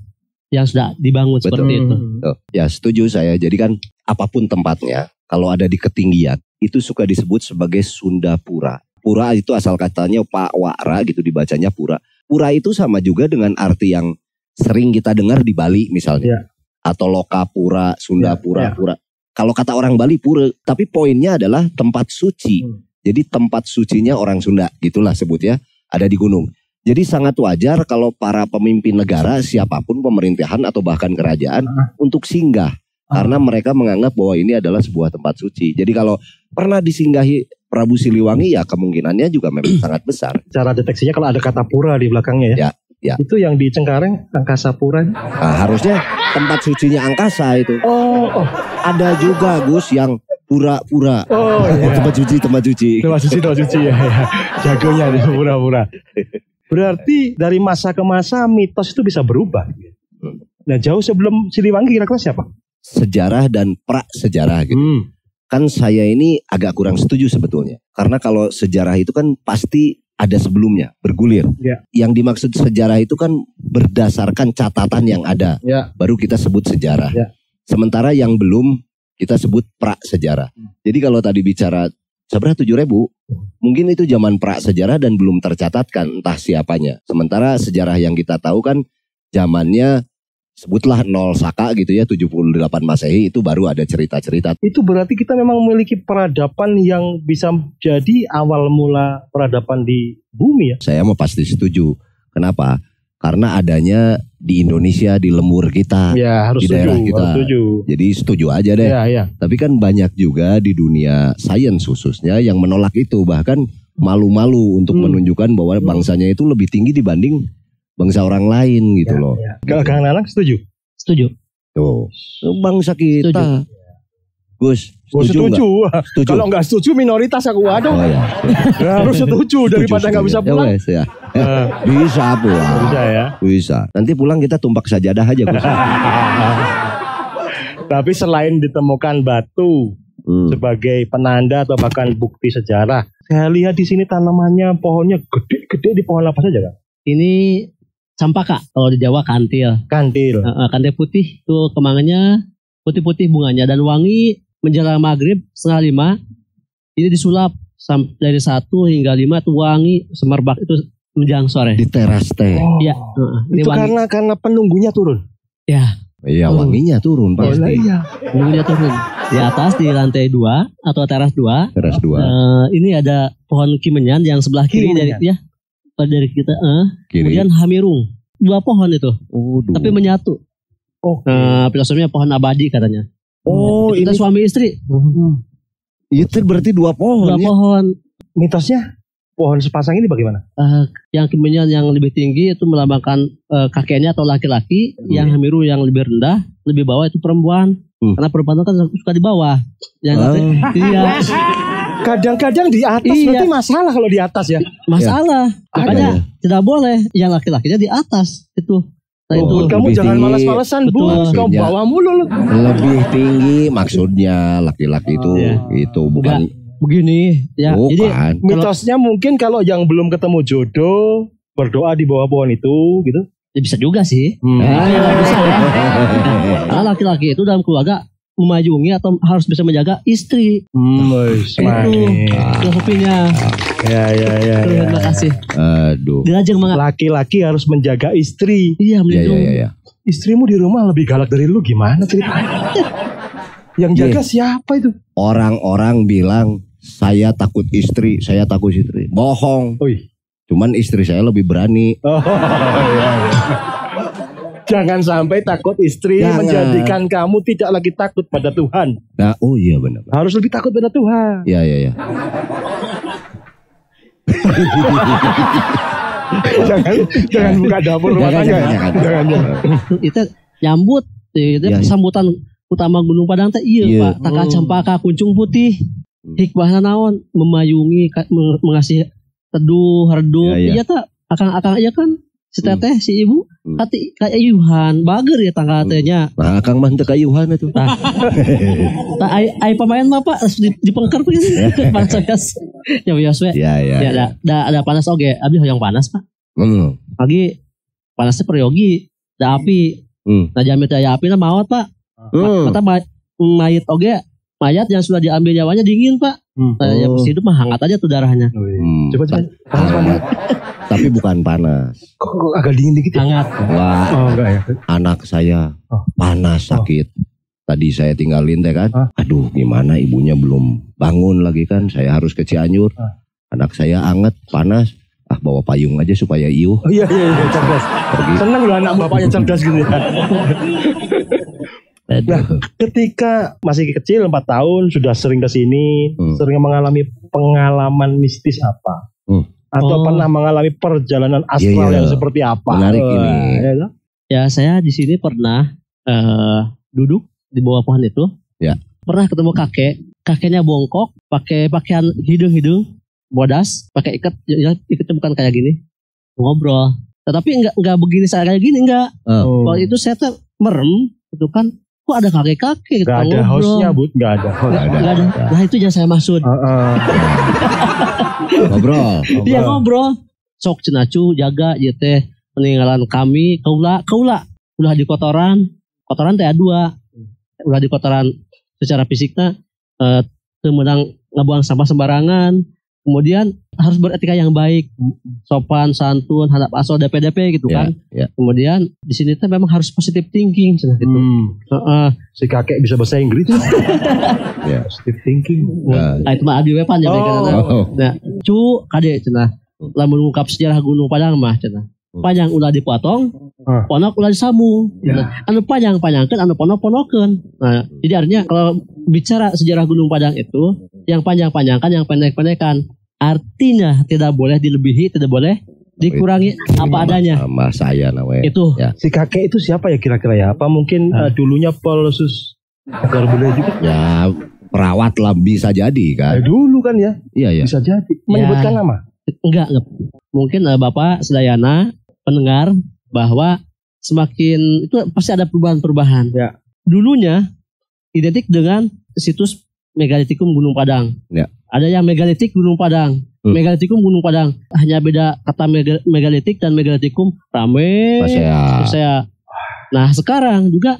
yang sudah dibangun Betul. seperti itu. Tuh, Ya setuju saya. Jadi kan apa pun tempatnya, kalau ada di ketinggian, itu suka disebut sebagai Sunda Pura. Pura itu asal katanya Pak Wara gitu dibacanya Pura. Pura itu sama juga dengan arti yang sering kita dengar di Bali misalnya. Ya. Atau Lokapura, Sunda Ya, Pura, ya. Pura. Kalau kata orang Bali Pura, tapi poinnya adalah tempat suci. Hmm. Jadi tempat sucinya orang Sunda, gitulah sebutnya, ada di gunung. Jadi sangat wajar kalau para pemimpin negara, siapa pun pemerintahan atau bahkan kerajaan untuk singgah. Karena mereka menganggap bahwa ini adalah sebuah tempat suci. Jadi kalau pernah disinggahi Prabu Siliwangi ya kemungkinannya juga memang sangat besar. Cara deteksinya kalau ada kata pura di belakangnya ya. Ya, ya. Itu yang di Cengkareng angkasa pura. Nah, harusnya tempat sucinya angkasa itu. Oh, oh, Ada juga Gus yang pura-pura. oh, iya. tempat suci, tempat suci. Tempat suci, tempat suci ya, ya. Jagonya nih pura-pura. Berarti dari masa ke masa mitos itu bisa berubah. Nah jauh sebelum Siliwangi kira-kira siapa? Sejarah dan pra sejarah gitu. Hmm. kan saya ini agak kurang setuju sebetulnya. Karena kalau sejarah itu kan pasti ada sebelumnya, bergulir. Ya. Yang dimaksud sejarah itu kan berdasarkan catatan yang ada. Ya. Baru kita sebut sejarah. Ya. Sementara yang belum kita sebut pra sejarah. Jadi kalau tadi bicara seberapa tujuh ribu, mungkin itu zaman pra sejarah dan belum tercatatkan entah siapanya. Sementara sejarah yang kita tahu kan zamannya sebutlah nol Saka gitu ya 78 Masehi itu baru ada cerita-cerita. Itu berarti kita memang memiliki peradaban yang bisa jadi awal mula peradaban di bumi ya. Saya mau pasti setuju. Kenapa? Karena adanya di Indonesia di lemur kita. Ya harus Di setuju. daerah kita. Harus setuju. Jadi setuju aja deh. Ya ya. Tapi kan banyak juga di dunia sains khususnya yang menolak itu bahkan malu-malu untuk Hmm. menunjukkan bahwa bangsanya itu lebih tinggi dibanding bangsa orang lain gitu loh. ya. Kalau Kang Nanang setuju? Setuju. Tuh, bangsa kita. Gus, Oh, setuju setuju. Setuju. Kalau nggak setuju minoritas aku waduh. Oh ya. harus setuju daripada nggak bisa Ya pulang. wes, ya. Eh, Bisa pulang. bisa ya. Bisa. Nanti pulang kita tumpak sajadah aja Gus. Tapi selain ditemukan batu Hmm. sebagai penanda atau bahkan bukti sejarah, saya lihat di sini tanamannya pohonnya gede-gede di pohon apa saja kan? Ini campaka kalau di Jawa kantil. Kantil. Eh, kantil putih tuh kemangannya putih-putih bunganya dan wangi menjelang maghrib setengah lima ini disulap dari satu hingga lima tuh wangi semerbak itu menjelang sore. Di teras teh. Oh, Iya, heeh. ini itu wangi. karena karena penunggunya turun. Ya, Iya Oh. wanginya turun Oh, pasti. iya. wanginya turun. Di atas di lantai dua atau teras dua. Teras dua. eh, ini ada pohon kimenyan yang sebelah kiri dari Kimenyan. ya dari kita. eh. Kiri. Kemudian hamirung dua pohon itu, Waduh. tapi menyatu. Oke. Nah, filosofinya pohon abadi katanya. Oh, kita ini suami istri. itu berarti dua pohon Dua ya. pohon. Mitosnya pohon sepasang ini bagaimana? Eh, yang kimenyan yang lebih tinggi itu melambangkan eh, kakeknya atau laki-laki, yang hamiru yang lebih rendah, lebih bawah itu perempuan. Hmm. Karena perempuan itu kan suka di bawah. Yang Ah. iya, Kadang-kadang di atas Iya. berarti masalah kalau di atas ya. masalah. Makanya Ada. tidak boleh yang laki-lakinya di atas itu. Nah, Oh, itu Bun, kamu jangan tinggi. malas-malasan, Bu. Kamu bawa mulu lu. Lebih tinggi maksudnya laki-laki itu Iya. itu bukan begini ya. Jadi bukan. Mitosnya mungkin kalau yang belum ketemu jodoh berdoa di bawah pohon itu gitu. ya bisa juga sih. Hmm. Ah, ya, bisa ya. Karena laki-laki itu dalam keluarga memayungi atau harus bisa menjaga istri. Hmm, Itu manis. filosofinya. Ya, ya, ya, ya. Terima kasih. Aduh. Dilajeng banget. Laki-laki harus menjaga istri. Iya, Ya ya melindungi. ya ya. Istrimu di rumah lebih galak dari lu gimana ceritanya? yang jaga siapa itu? Orang-orang bilang saya takut istri, saya takut istri. Bohong. Oi. Cuman istri saya lebih berani. Oh, iya, iya. Jangan sampai takut istri Jangan. menjadikan kamu tidak lagi takut pada Tuhan. Nah, oh iya benar. Harus lebih takut pada Tuhan. Ya ya ya. jangan jangan buka dapur rumah Jangan, tangga. jangan, ya. jangan. Jangan, jangan. Itu nyambut itu Iya, iya. sambutan utama Gunung Padang teh iya, Iya. Pak. Taka Hmm. campaka kuncung putih. Hmm. Hikmahna naon? Memayungi mengasih teduh, redup. Iya, iya. Iya tak akang-akang aja kan si teteh si ibu Hmm. kati kayak Yuhan bager ya tangga tehnya. Nah, Kang mah teu kayuhan itu. Tak ai, ai pemain mah Pak di- dipengker gitu. panas panas. Ya biasa we. Ya ya. Ya ada ada ada panas oge. Abi hoyong panas Pak. Hmm. Pagi panasnya peryogi. Da api. Hmm. Nah jamit aya api nah maot Pak. Hmm. Kata ma- mayat oge mayat yang sudah diambil nyawanya dingin Pak. Hmm. Nah, yang Oh. mesti hidup mah hangat aja tuh darahnya. Hmm. Coba coba. Hangat. Tapi bukan panas. Kok, kok agak dingin dikit ya? Hangat. Wah, Oh enggak ya. anak saya Oh. panas sakit. Tadi saya tinggalin teh kan. Aduh, gimana ibunya belum bangun lagi kan. Saya harus ke Cianjur. Ah. Anak saya anget, panas. Ah, bawa payung aja supaya iuh Oh iya iya iya cerdas. pergi. Senang loh anak bapaknya cerdas gitu ya. Nah, ketika masih kecil 4 tahun sudah sering ke sini, Hmm. sering mengalami pengalaman mistis apa? Hmm. Atau Oh. pernah mengalami perjalanan astral Iya, iya. yang seperti apa? Menarik Wah, ini. ya kan? Ya saya di sini pernah eh, duduk di bawah pohon itu. Ya. Pernah ketemu kakek. Kakeknya bongkok, pakai pakaian hidung-hidung, bodas, pakai ikat, ya, ikatnya bukan kayak gini, ngobrol. Tetapi enggak enggak begini saya kayak gini enggak. Oh. Waktu itu saya tuh merem, itu kan, kok ada kakek-kakek Gak ada hostnya, Bud. Gak ada host. Nggak ada. Nah itu yang saya maksud. Heeh. Ngobrol. Dia ngobrol. Sok cenacu jaga ya teh peninggalan kami kaula kaula ulah di kotoran kotoran teh dua ulah di kotoran secara fisiknya eh, teu meunang ngabuang sampah sembarangan kemudian harus beretika yang baik sopan santun hadap aso DP-DP gitu Ya, kan ya. kemudian di sini teh memang harus positive thinking gitu Hmm, Heeh. si kakek bisa bahasa Inggris. Ya. Positive thinking. Nah, Ah, itu mah abdi we pan jadi Oh. kana. oh, Nah, cu kade cenah. Lamun ngungkap sejarah Gunung Padang mah cenah. Panjang ulah dipotong, Ah. ponok ulah disambung. Cenah. Anu panjang panjangkeun, anu ponok ponokeun. Nah, jadi artinya kalau bicara sejarah Gunung Padang itu yang panjang panjangkan, yang pendek pendekkan. Artinya tidak boleh dilebihi, tidak boleh dikurangi apa adanya. sama saya namanya. Itu Ya. Si kakek itu siapa ya kira-kira ya? Apa mungkin eh, dulunya Polsus Agar budaya juga? Ya perawat lah bisa jadi kan. dulu kan ya, Iya ya. bisa jadi. Menyebutkan nama. enggak, enggak. Mungkin eh, Bapak Sedayana pendengar bahwa semakin itu pasti ada perubahan-perubahan. Ya. Dulunya identik dengan situs megalitikum Gunung Padang. Ya. Ada yang megalitik Gunung Padang. Hmm. Megalitikum Gunung Padang. Hanya beda kata mega- megalitik dan megalitikum rame. Ya. Saya. Nah sekarang juga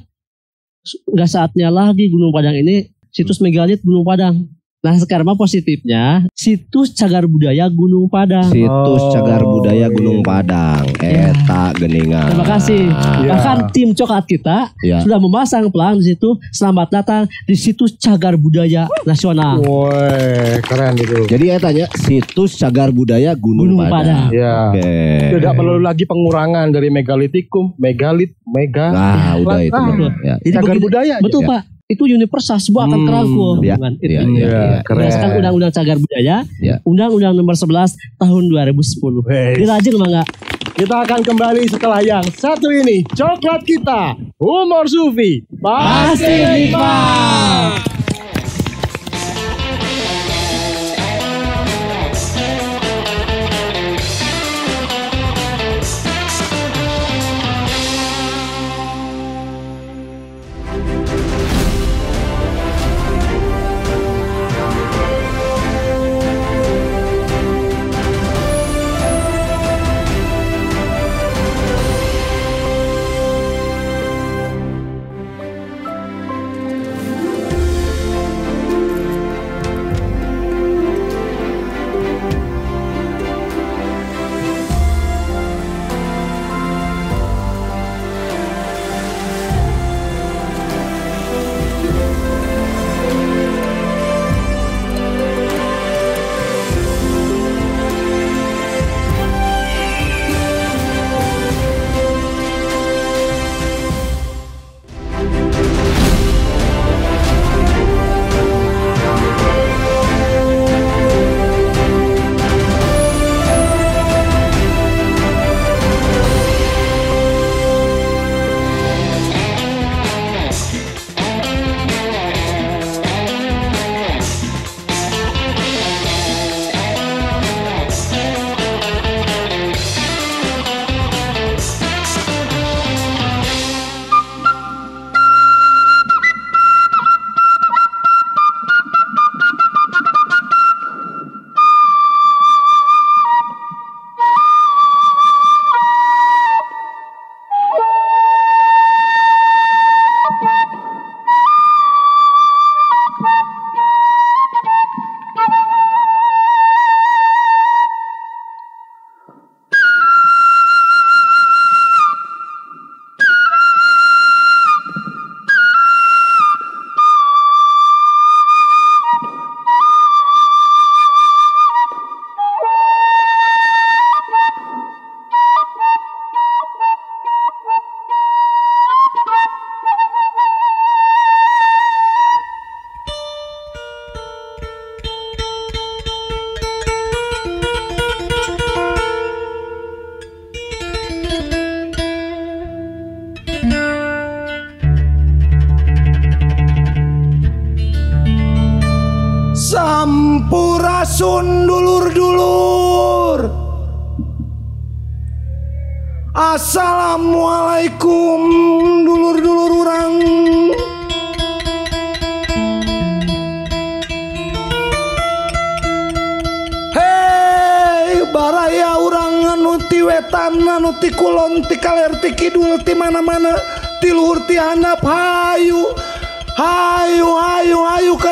nggak saatnya lagi Gunung Padang ini situs megalit Gunung Padang. Nah sekarang mah positifnya situs cagar budaya Gunung Padang. Situs Oh, cagar budaya Gunung iya. Padang. Ya. Eta geningan. Terima kasih. Ya. Bahkan tim coklat kita Ya. sudah memasang pelang di situ. Selamat datang di situs cagar budaya nasional. Woi, keren itu. Jadi saya tanya situs cagar budaya Gunung, Gunung Padang. Padang. Ya. Oke. Tidak perlu lagi pengurangan dari megalitikum, megalit, mega. Nah, udah itu. Ah. Ya. Jadi Cagar begitu- budaya. aja. Betul Pak. Itu universal semua akan Hmm. kerangkul. Ya, itu. Iya, Iya, iya, iya. keren. Berdasarkan Undang-Undang Cagar Budaya, Ya. Undang-Undang Nomor 11 Tahun 2010. Wes. Dilajeng mangga. Kita akan kembali setelah yang satu ini. Coklat kita, humor sufi. Pasti nikmat.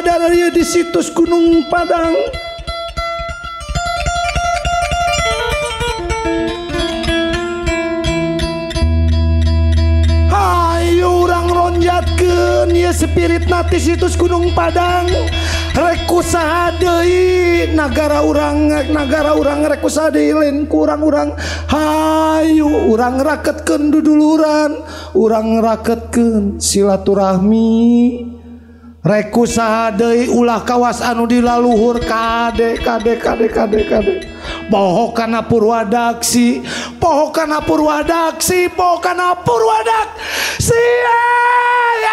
Ieu di situs Gunung Padang. Hayu urang ronjatkeun ieu spirit nati situs Gunung Padang. Rek kusaha deui nagara urang nagara urang rek kusaha deui lain ku urang-urang hayu urang raketkeun duduluran urang raketkeun silaturahmi reku deui ulah kawas anu dilaluhur kade kade kade kade kade. Poho kana purwadaksi poho kana purwadaksi poho kana purwadak. Si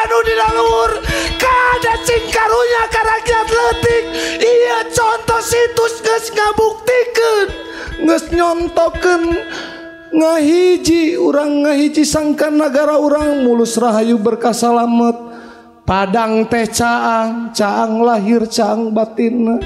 anu dilaluhur kada cingkarunya karakyat letik iya contoh situs geus ngabuktikeun geus nyontokeun ngahiji urang ngahiji sangkan nagara urang mulus rahayu berkah salamet Padang teh caang, caang lahir, caang batin.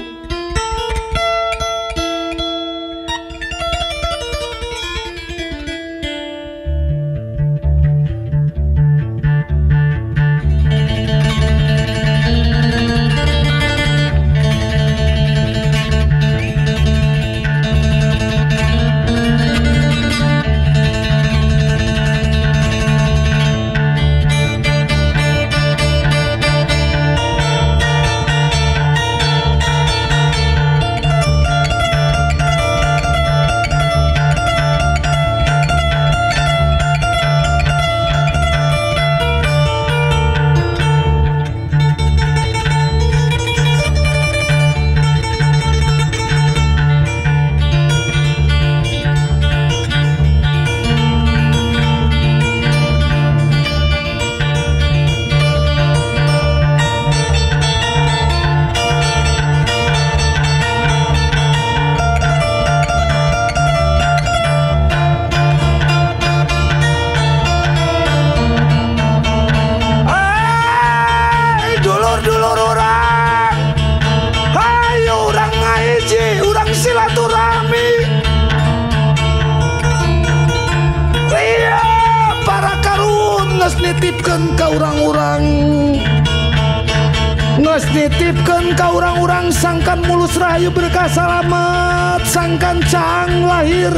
Sangkan cang lahir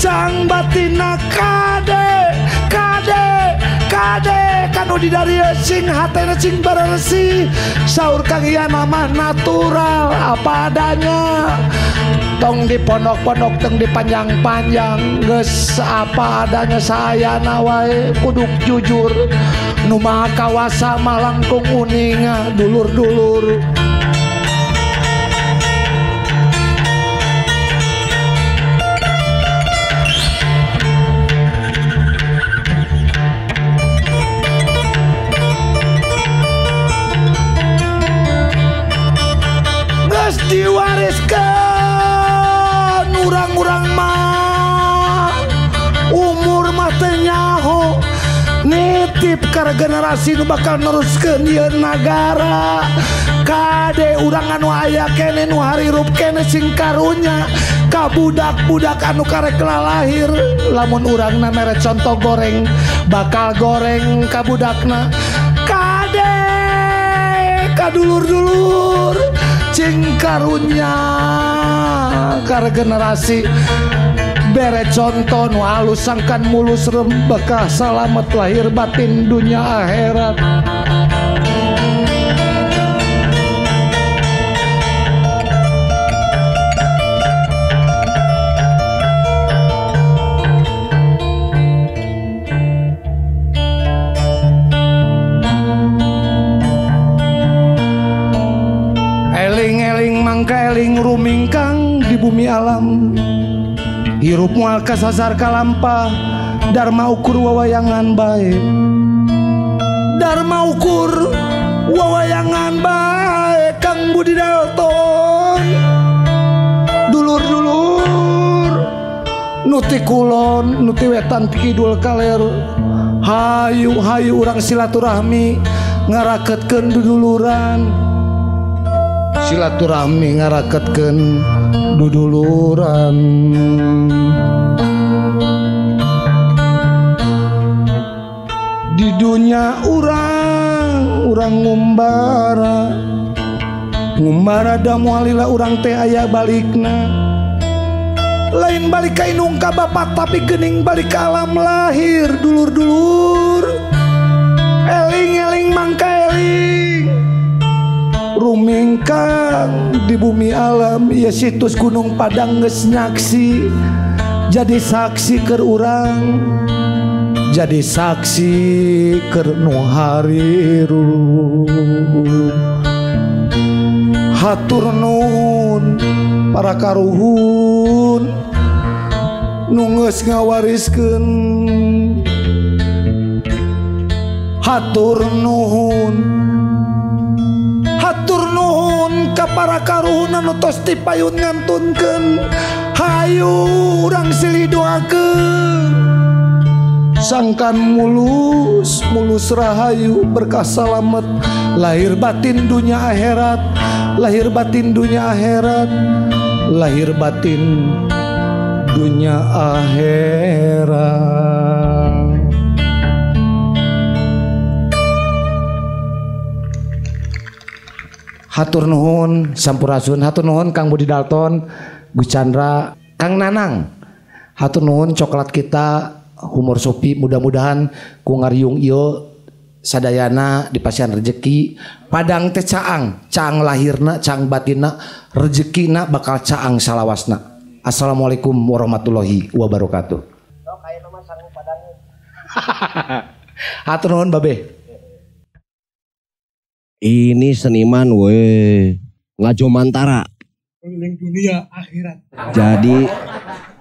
Cang batina kade Kade Kade. Kanu di dari sing hatena sing baresi Saur kang iya nama natural Apa adanya. Tong di pondok-pondok tong di panjang-panjang. Ges apa adanya saya nawai Kuduk jujur. Numa kawasa malangkung uninga Dulur-dulur karena generasi nu bakal neruskeun ieu nagara. Kade urangan aya kene nu harirup kene sing karunya. Kabudak-budak anu karek lahir lamun urangna mere contoh goreng bakal goreng kabudakna. Kade kadulur-dulur cing karunya. Karena generasi bere contoh nu halus sangkan mulus rembekah salamet lahir batin dunia akhirat. Eling-eling mangka eling rumingkang di bumi alam hirup mual kasasar kalampa Dharma ukur wawayangan baik. Dharma ukur wawayangan baik Kang Budi Dalton Dulur-dulur Nuti kulon, nuti wetan pikidul kaler. Hayu-hayu urang silaturahmi ngarakatkan duduluran silaturahmi ngarakatkan duduluran. Di dunia orang orang ngumbara. Ngumbara da mualilah orang teh aya balikna. Lain balik kainung ka bapak tapi gening balik ke alam lahir dulur-dulur. Eling eling mangka eling. rumingkang di bumi alam. Ya situs Gunung Padang nyaksi. Jadi saksi ke urang. Jadi saksi ke nuhari hatur nun para karuhun. Nunges ngawariskan hatur nuhun para karuhunan tos di payun ngantunkeun. Hayu orang silih doa ke sangkan mulus mulus Rahayu berkah salamet lahir batin dunia akhirat lahir batin dunia akhirat lahir batin dunia akhirat. Hatur nuhun Sampurasun. Hatur nuhun Kang Budi Dalton Gus Chandra Kang Nanang. Hatur nuhun coklat kita humor sopi mudah-mudahan ku ngariung ieu sadayana di pasian rezeki padang teh caang caang lahirna caang batinna rezekina bakal caang salawasna. Assalamualaikum warahmatullahi wabarakatuh. Hatur nuhun babe Ini seniman we ngajo mantara. keliling dunia akhirat Jadi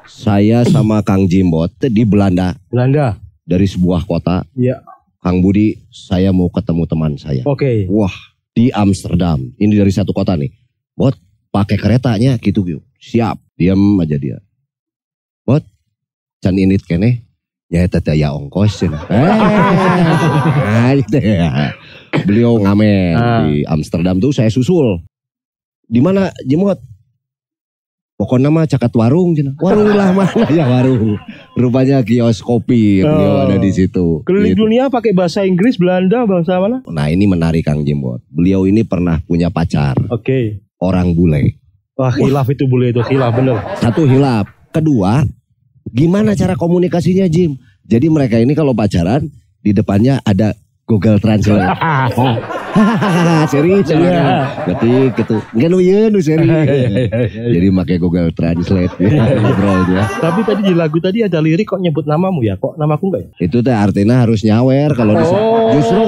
saya sama Kang Jimbot di Belanda Belanda. dari sebuah kota. Iya. Kang Budi, saya mau ketemu teman saya. Oke. Wah, di Amsterdam. Ini dari satu kota nih. Bot, pakai keretanya gitu yuk. Siap, diam aja dia. Bot, can init kene. Ya tete ya ongkos. cenah. Eh, gitu ya. Beliau ngamen Ah. di Amsterdam tuh saya susul. Di mana Jemot? Pokoknya mah cakat warung, cenah. warung lah mana ya warung. Rupanya kios kopi beliau Oh. ada di situ. Keliling Gitu. dunia pakai bahasa Inggris, Belanda, bangsa mana? Nah ini menarik Kang Jimbot. Beliau ini pernah punya pacar Oke. orang bule. Wah, khilaf itu boleh itu khilaf bener. Satu hilap. Kedua, gimana cara komunikasinya Jim? Jadi mereka ini kalau pacaran di depannya ada Google Translate. serius Iya. Ketik gitu. Enggak nu ieu nu serius. Jadi pakai Google Translate ya, ngobrolnya. Tapi tadi di lagu tadi ada lirik kok nyebut namamu ya? Kok namaku enggak ya? Itu teh artinya harus nyawer kalau Oh. justru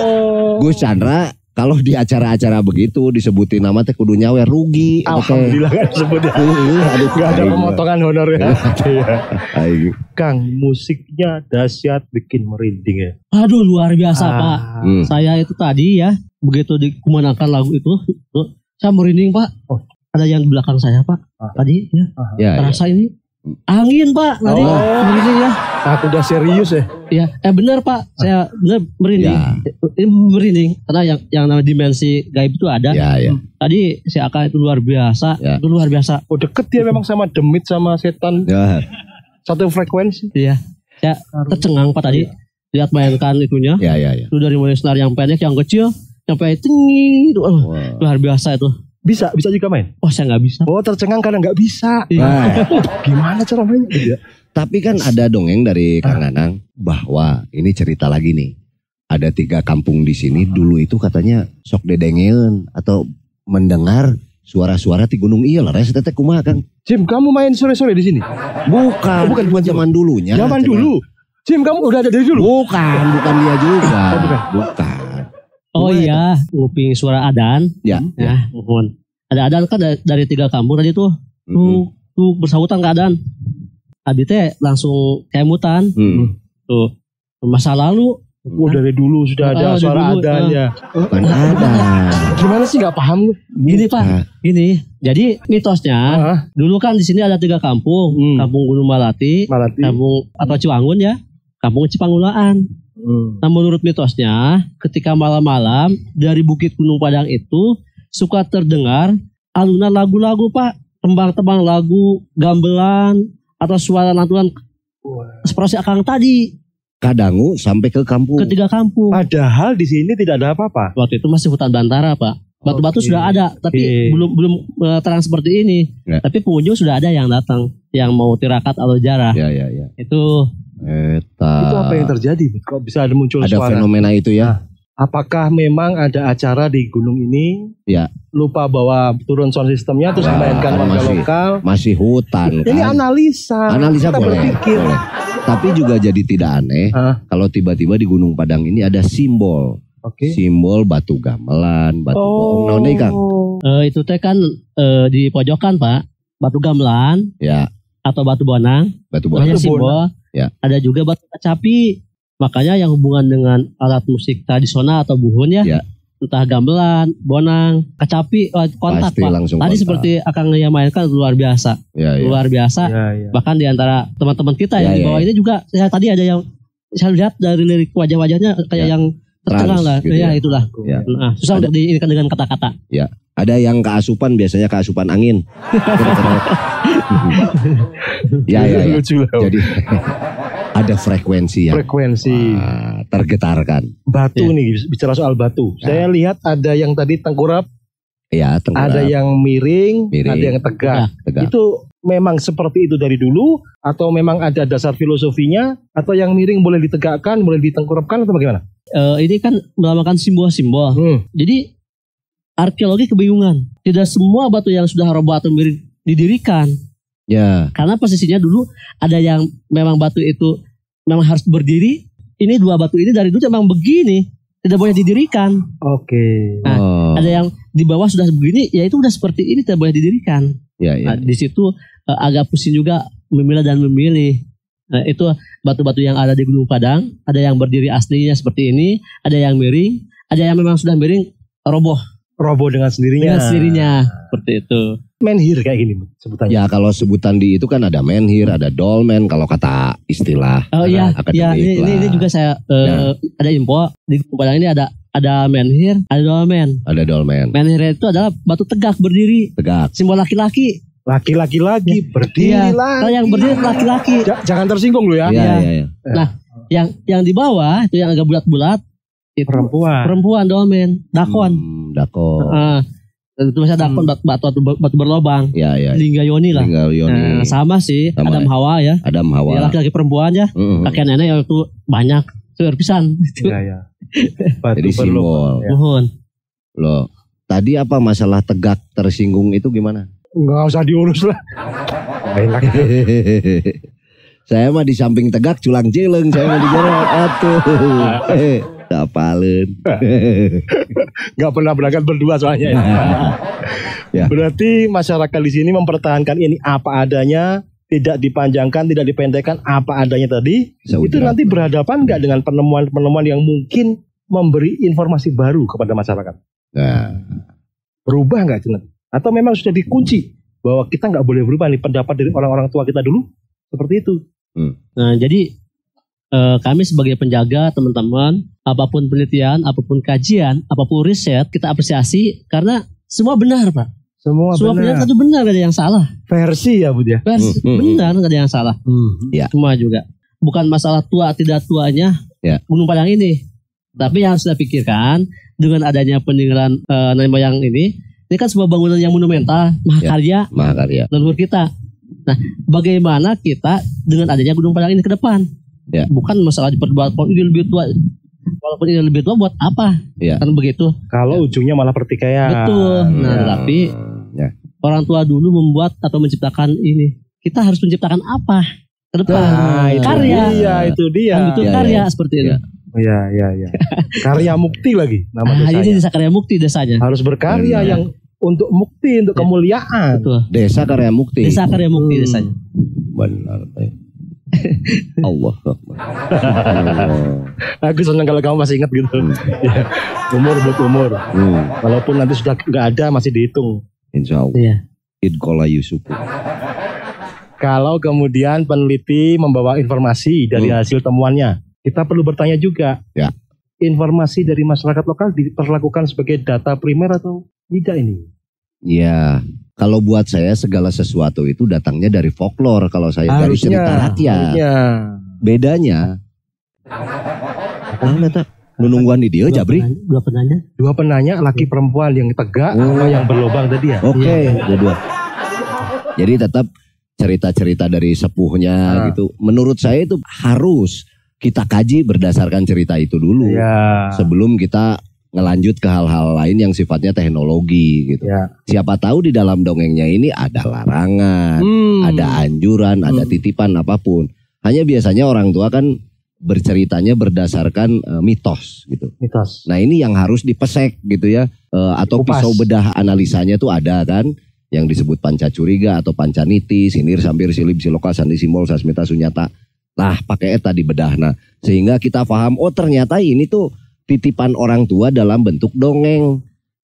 Gus Chandra kalau di acara-acara begitu disebutin nama teh kudu nyawer rugi. Alhamdulillah kan sebut ya. Aduh, Gak ada aing, pemotongan honor ya. Iya. Kang, musiknya dahsyat bikin merinding ya. Aduh luar biasa pak. Ah. Hmm. Saya itu tadi ya begitu dikumandangkan lagu itu, saya merinding pak. Oh. Ada yang di belakang saya pak. Ah. Tadi ya Ya, ya. terasa ini angin pak. Tadi Oh. merinding ya. Aku udah serius ya. Ya, eh benar pak. Saya benar merinding. Ya. Ini merinding karena yang yang namanya dimensi gaib itu ada. Ya, ya. Tadi si Aka itu luar biasa. Ya. Itu luar biasa. Oh deket dia memang sama demit sama setan Ya, satu frekuensi. Iya. Ya tercengang pak tadi. Lihat mainkan itunya. ya, ya, ya. Itu dari mulai senar yang pendek, yang kecil, sampai tinggi. Itu, oh, Wah. luar biasa itu. Bisa, bisa juga main. Wah saya nggak bisa. Oh tercengang karena nggak bisa. Iya. Nah, Gimana cara mainnya? Iya. tapi kan ada dongeng dari Kang Nanang bahwa ini cerita lagi nih. Ada tiga kampung di sini dulu itu katanya sok dedengeun atau mendengar suara-suara di gunung iya lah. Res teteh kumaha Kang? Jim, kamu main sore-sore di sini? Bukan, bukan bukan zaman dulunya. Zaman dulu. Jim, kamu udah ada dari dulu? Bukan, bukan dia juga. Oh, bukan. bukan. Oh iya, nguping suara adan. Ya, ya. Ya, mohon. Ada adan kan dari, dari tiga kampung tadi tuh. Tuh, tuh bersahutan ke adan. Abi teh langsung kemutan. Hmm. Tuh, masa lalu. Oh, dari dulu sudah ada Oh, dari suara dulu, adanya. Bukan ada. Gimana sih nggak paham lu? Gini pak, gini. Jadi mitosnya Ah, dulu kan di sini ada tiga kampung. Hmm. Kampung Gunung Malati, Malati. kampung atau Ciwangun ya, kampung Cipanggulaan. Hmm. Nah menurut mitosnya, ketika malam-malam dari Bukit Gunung Padang itu suka terdengar alunan lagu-lagu pak, tembang-tembang lagu, gamelan atau suara lantunan seperti akang tadi. Kadangu sampai ke kampung. Ketiga kampung. Padahal di sini tidak ada apa-apa. Waktu itu masih hutan belantara pak. Batu-batu Oke. sudah ada, tapi Oke. belum belum eh, terang seperti ini. Ya. Tapi pengunjung sudah ada yang datang, yang mau tirakat atau jarah. Ya ya ya. Itu Eta. Itu apa yang terjadi? Kok bisa ada muncul Ada suara? fenomena itu ya. Apakah memang ada acara di gunung ini? Ya. Lupa bawa turun sound systemnya terus Ya, memainkan warga masih. lokal. Masih hutan Ini kan. analisa. Analisa Kita boleh, berpikir. boleh. Tapi juga jadi tidak aneh Hah? kalau tiba-tiba di Gunung Padang ini ada simbol. Oke. Simbol batu gamelan, batu bohong. Nah, ini, Kang. eh, itu teh kan eh, di pojokan pak, batu gamelan Ya, atau batu bonang, batu banyak bohong. simbol. Ya. Ada juga batu kacapi. Makanya yang hubungan dengan alat musik tradisional atau buhun ya, Ya. entah gamelan, bonang, kacapi, eh, kontak Pasti pak. langsung Tadi kontak. seperti akan yang mainkan luar biasa, Ya, ya. luar biasa. Ya, ya. Bahkan di antara teman-teman kita Ya, yang di ya, bawah ya. ini juga, saya tadi ada yang saya lihat dari lirik wajah-wajahnya kayak Ya. yang Trans lah, gitu ya, ya. itulah. Ya. Nah, susah Ada- untuk diinikan dengan kata-kata. Ada yang keasupan biasanya keasupan angin. ya ya ya. Jadi ada frekuensi yang Frekuensi. ah, tergetarkan. Batu Ya. nih bicara soal batu. Ya. Saya lihat ada yang tadi tengkurap, Ya, tengkurap, ada yang miring, Miring. ada yang tegak. tegak. Itu memang seperti itu dari dulu atau memang ada dasar filosofinya atau yang miring boleh ditegakkan, boleh ditengkurapkan atau bagaimana? Eh, ini kan melambangkan simbol-simbol. Hmm. Jadi arkeologi kebingungan. Tidak semua batu yang sudah roboh atau miring didirikan. Ya, Karena posisinya dulu ada yang memang batu itu memang harus berdiri. Ini dua batu ini dari dulu memang begini. Tidak boleh didirikan. Oke. Nah, oh, Ada yang di bawah sudah begini, ya itu udah seperti ini tidak boleh didirikan. ya, ya. Nah, di situ eh, agak pusing juga memilah dan memilih. Nah, itu batu-batu yang ada di Gunung Padang, ada yang berdiri aslinya seperti ini, ada yang miring, ada yang memang sudah miring roboh Roboh dengan sendirinya. dengan sendirinya seperti itu. Menhir kayak gini sebutannya. Ya kalau sebutan di itu kan ada menhir, ada dolmen kalau kata istilah. Oh iya, akademik ya ini, ini, juga saya eh, Ya. ada info di Gunung Padang ini ada ada menhir, ada dolmen. Ada dolmen, Menhir itu adalah batu tegak berdiri, tegak. simbol laki-laki. Laki-laki lagi berdiri Iya, lagi. Kalau yang berdiri laki-laki. Ja- jangan tersinggung lu ya. Iya, ya. iya, iya. Yang yang di bawah itu yang agak bulat-bulat itu Perempuan. perempuan dolmen, dakon. Hmm, dakon. Ah, itu misalnya dakon batu, batu, batu berlobang, Ya, ya. lingga yoni lah. Tinggal Nah, Yoni, sama sih Sama Adam ya. Hawa ya. Adam Ya, Hawa. laki-laki perempuan ya. Mm, Kakek nenek itu banyak. Itu pisan. Itu. Iya, iya. Batu Jadi berlubang. simbol. Ya. Mohon. Loh, tadi apa masalah tegak tersinggung itu gimana? Nggak usah diurus lah. Lagi. saya mah di samping tegak culang jeleng, saya mah di jalan atuh. Eh, Apalin. Nggak pernah berangkat berdua soalnya. ya. Ya. Berarti masyarakat di sini mempertahankan ini apa adanya, tidak dipanjangkan, tidak dipendekkan apa adanya tadi. Itu Saudara. nanti berhadapan nggak dengan penemuan-penemuan yang mungkin memberi informasi baru kepada masyarakat. Nah, Berubah nggak itu nanti? Atau memang sudah dikunci bahwa kita nggak boleh berubah nih pendapat dari orang-orang tua kita dulu seperti itu. Nah, jadi eh, kami sebagai penjaga teman-teman, apa pun penelitian, apa pun kajian, apa pun riset, kita apresiasi karena semua benar, Pak. Semua, semua benar. itu benar, gak ada yang salah. Versi ya Bud ya. Pers, Hmm, hmm, benar, gak ada yang salah. Ya. Semua juga. Bukan masalah tua tidak tuanya Ya. Gunung Padang ini. Tapi yang harus kita pikirkan dengan adanya peninggalan eh, nenek moyang ini, ini kan sebuah bangunan yang monumental, mahakarya, Mahakarya. leluhur kita. Nah, bagaimana kita dengan adanya Gunung Padang ini ke depan? Ya. Bukan masalah diperdebat kalau ini lebih tua, walaupun ini lebih tua buat apa? Ya. Kan begitu. Kalau ujungnya malah pertikaian. Betul. Nah, Ya. tapi Ya. orang tua dulu membuat atau menciptakan ini. Kita harus menciptakan apa ke depan? Nah, itu karya. dia, itu dia. Kan betul Ya, karya seperti itu. Ya. Iya, iya, iya. Karya mukti lagi nama Ah, desanya. ini desa karya mukti desanya. Harus berkarya Benar. yang untuk mukti, untuk Ya. kemuliaan. Betul. Desa Karya Mukti. Desa karya mukti Hmm. desanya. Benar. Allah. Oh. Aku senang kalau kamu masih ingat gitu. Hmm. Ya, umur buat umur. Hmm, Walaupun nanti sudah nggak ada masih dihitung. insya Allah. Iya. Idkola Yusufu. Kalau kemudian peneliti membawa informasi dari Hmm. hasil temuannya, kita perlu bertanya juga. Ya. Informasi dari masyarakat lokal diperlakukan sebagai data primer atau tidak ini? Ya, kalau buat saya segala sesuatu itu datangnya dari folklore kalau saya dari cerita rakyat. harusnya. Bedanya Nah, eta nunungguan di dia Dua Jabri. penanya- Dua penanya. Dua penanya laki perempuan yang tegak Oh. atau yang berlobang tadi ya? Oke, dua-dua. Jadi tetap cerita-cerita dari sepuhnya Ah. gitu. Menurut saya itu harus kita kaji berdasarkan cerita itu dulu Ya. sebelum kita ngelanjut ke hal-hal lain yang sifatnya teknologi gitu. Ya. Siapa tahu di dalam dongengnya ini ada larangan, Hmm. ada anjuran, ada Hmm. titipan apa pun. Hanya biasanya orang tua kan berceritanya berdasarkan eh, mitos gitu. mitos. Nah ini yang harus dipesek gitu ya, Eh, atau Kupas. pisau bedah analisanya tuh ada kan, yang disebut panca curiga atau pancaniti, sinir, sampir, silib, siloka, sandi, simbol, sasmita, sunyata. Nah pakai eta di bedah. Nah sehingga kita paham, oh ternyata ini tuh titipan orang tua dalam bentuk dongeng.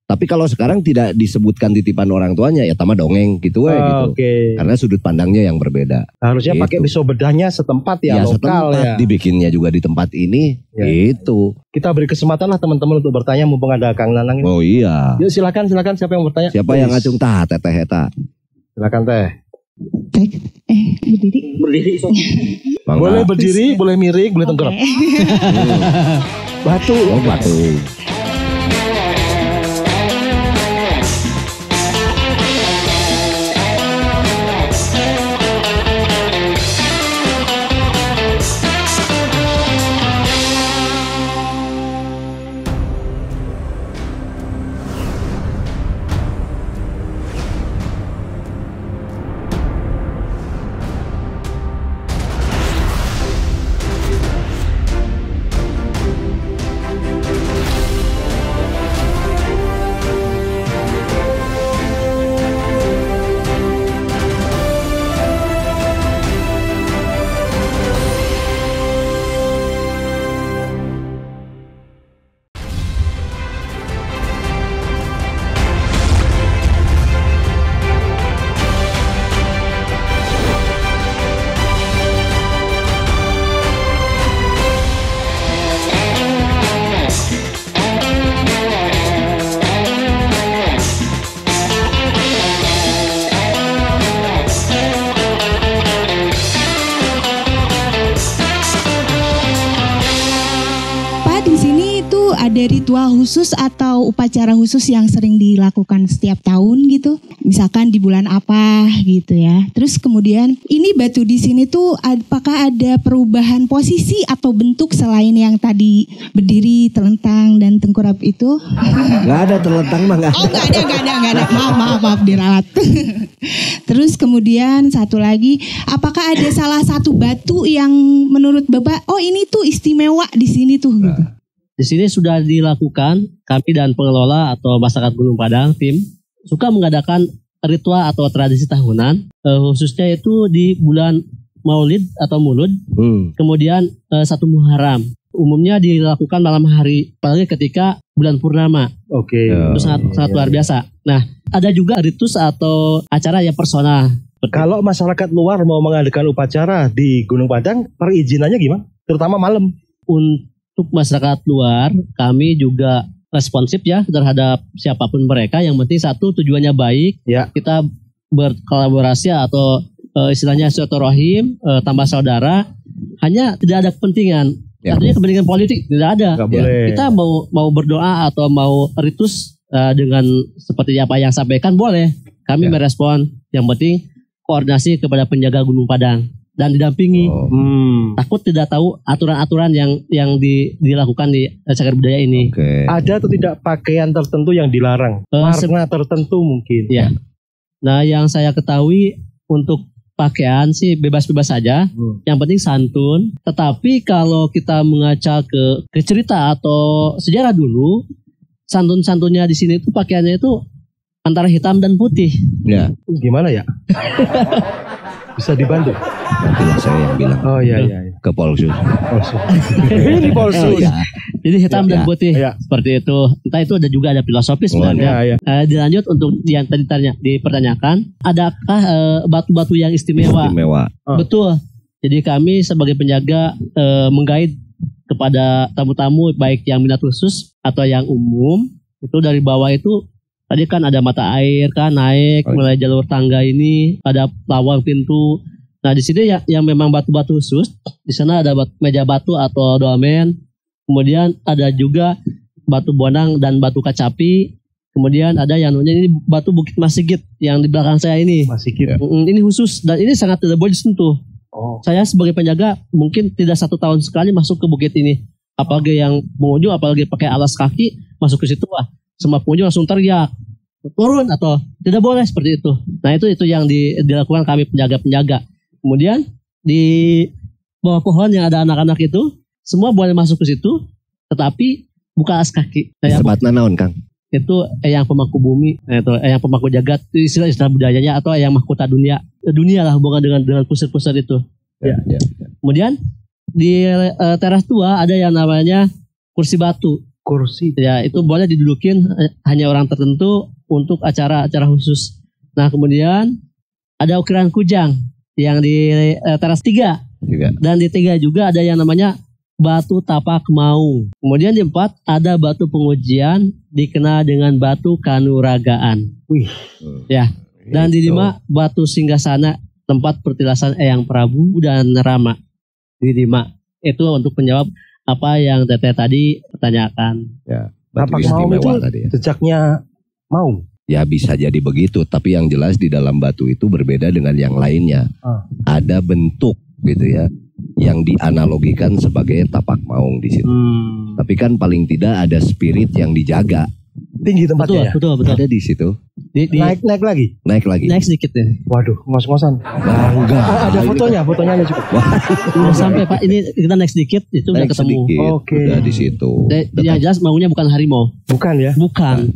Tapi kalau sekarang tidak disebutkan titipan orang tuanya, ya tama dongeng gitu we gitu. Oke. Karena sudut pandangnya yang berbeda. Harusnya Gitu. pakai pisau bedahnya setempat ya, Ya, lokal setempat ya. dibikinnya juga di tempat ini, Ya. gitu. Kita beri kesempatan lah teman-teman untuk bertanya mumpung ada Kang Nanang ini. Oh iya. Yuk silakan silakan siapa yang bertanya? Siapa yang Please. ngacung tah teteh eta? Silakan teh. Eh, berdiri. Berdiri so. Boleh berdiri, boleh miring, boleh tenggelam. Oke. Batu. Oh batu. Upacara khusus yang sering dilakukan setiap tahun gitu. Misalkan di bulan apa gitu ya. Terus kemudian ini batu di sini tuh apakah ada perubahan posisi atau bentuk selain yang tadi berdiri, telentang dan tengkurap itu? Gak ada terlentang mah gak Oh nggak ada, nggak ada, nggak ada. Maaf, maaf, maaf diralat. Terus kemudian satu lagi, apakah ada salah satu batu yang menurut bapak, oh ini tuh istimewa di sini tuh? Gitu. Di sini sudah dilakukan kami dan pengelola atau masyarakat Gunung Padang tim suka mengadakan ritual atau tradisi tahunan eh, khususnya itu di bulan Maulid atau Mulud Hmm. kemudian eh, satu Muharram umumnya dilakukan malam hari apalagi ketika bulan purnama Oke. Ya. itu sangat sangat luar biasa. Nah ada juga ritus atau acara yang personal Kalau masyarakat luar mau mengadakan upacara di Gunung Padang, perizinannya gimana? Terutama malam. untuk masyarakat luar kami juga responsif ya terhadap siapa pun mereka yang penting satu tujuannya baik Ya. kita berkolaborasi atau eh, istilahnya silaturahim eh, tambah saudara hanya tidak ada kepentingan Ya. artinya kepentingan politik tidak ada Ya. boleh. kita mau mau berdoa atau mau ritus eh, dengan seperti apa yang sampaikan boleh kami Ya. merespon yang penting koordinasi kepada penjaga Gunung Padang dan didampingi Oh, Hmm. takut tidak tahu aturan-aturan yang yang di- dilakukan di eh, cagar budaya ini. Oke. Ada atau tidak pakaian tertentu yang dilarang? Warna tertentu mungkin. Iya. Nah, yang saya ketahui untuk pakaian sih bebas-bebas saja. Hmm. Yang penting santun. Tetapi kalau kita mengaca ke ke cerita atau sejarah dulu, santun-santunnya di sini itu pakaiannya itu antara hitam dan putih. Ya, Gimana ya? Bisa dibantu? itulah saya yang bilang Oh iya iya. iya. ke Polsus. Polsus. Ini polsus. Ya. Jadi hitam Ya, dan putih ya. seperti itu. Entah itu ada juga ada filosofis Oh, sebenarnya. Ya ya. Eh, dilanjut untuk yang tadi tanya, dipertanyakan, adakah eh, batu-batu yang istimewa? Istimewa. Oh. Betul. Jadi kami sebagai penjaga eh, menggait kepada tamu-tamu baik yang minat khusus atau yang umum itu dari bawah itu tadi kan ada mata air kan naik Oh. mulai jalur tangga ini ada lawang pintu. Nah di sini yang, yang memang batu-batu khusus, di sana ada bat- meja batu atau dolmen, kemudian ada juga batu bonang dan batu kacapi, kemudian ada yang namanya ini batu bukit Masigit yang di belakang saya ini. Masih gitu. Mm, Ini khusus dan ini sangat tidak boleh disentuh. Oh. Saya sebagai penjaga mungkin tidak satu tahun sekali masuk ke bukit ini. Apalagi yang pengunjung, apalagi pakai alas kaki masuk ke situ wah semua pengunjung langsung teriak turun atau tidak boleh seperti itu. Nah itu itu yang di- dilakukan kami penjaga-penjaga. Kemudian di bawah pohon yang ada anak-anak itu semua boleh masuk ke situ, tetapi buka alas kaki. Sebatna naon Kang? itu eyang pemangku bumi eh, itu eyang pemangku jagat istilah istilah budayanya atau eyang mahkota dunia Eh, dunia lah hubungan dengan dengan pusat-pusat itu Ya, ya. kemudian di eh, teras tua ada yang namanya kursi batu Kursi. ya itu boleh didudukin eh, hanya orang tertentu untuk acara-acara khusus nah kemudian ada ukiran kujang yang di eh, teras tiga Juga. dan di tiga juga ada yang namanya batu tapak maung. Kemudian di empat ada batu pengujian dikenal dengan batu kanuragaan. Wih. Ya. Dan di Gitu. lima batu singgasana tempat pertilasan Eyang Prabu dan Rama. Di lima itu untuk menjawab apa yang Teteh tadi pertanyakan. Batu Tapak maung istimewa itu tadi ya. Jejaknya mau. Ya bisa jadi begitu, tapi yang jelas di dalam batu itu berbeda dengan yang lainnya. Ah. Ada bentuk gitu ya yang dianalogikan sebagai tapak maung di situ. Hmm. Tapi kan paling tidak ada spirit yang dijaga Tinggi Betul, tempatnya ya. betul, betul. ada di situ. Di, di Naik naik lagi. Naik lagi. naik sedikit ya. Waduh, ngos-ngosan. Bangga. Oh, ada fotonya, fotonya ada juga. Udah sampai Pak, ini kita naik sedikit itu udah Naik ketemu. sedikit. Oke. Udah di situ. Yang jelas maunya bukan harimau, Bukan ya? bukan.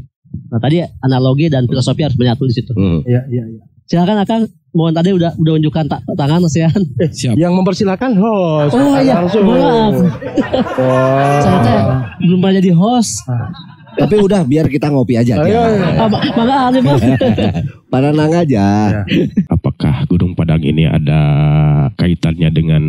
Nah tadi analogi dan filosofi harus menyatu di situ. Hmm. Iya, iya, iya. Silakan Akang, mohon tadi udah udah unjukkan ta- tangan Mas ya. Siap. Yang mempersilahkan host. Oh iya, langsung. maaf. Saya teh belum pernah jadi host. Tapi udah biar kita ngopi aja. Ayo, Makasih Bang. Pada nang aja. Apakah Gunung Padang ini ada kaitannya dengan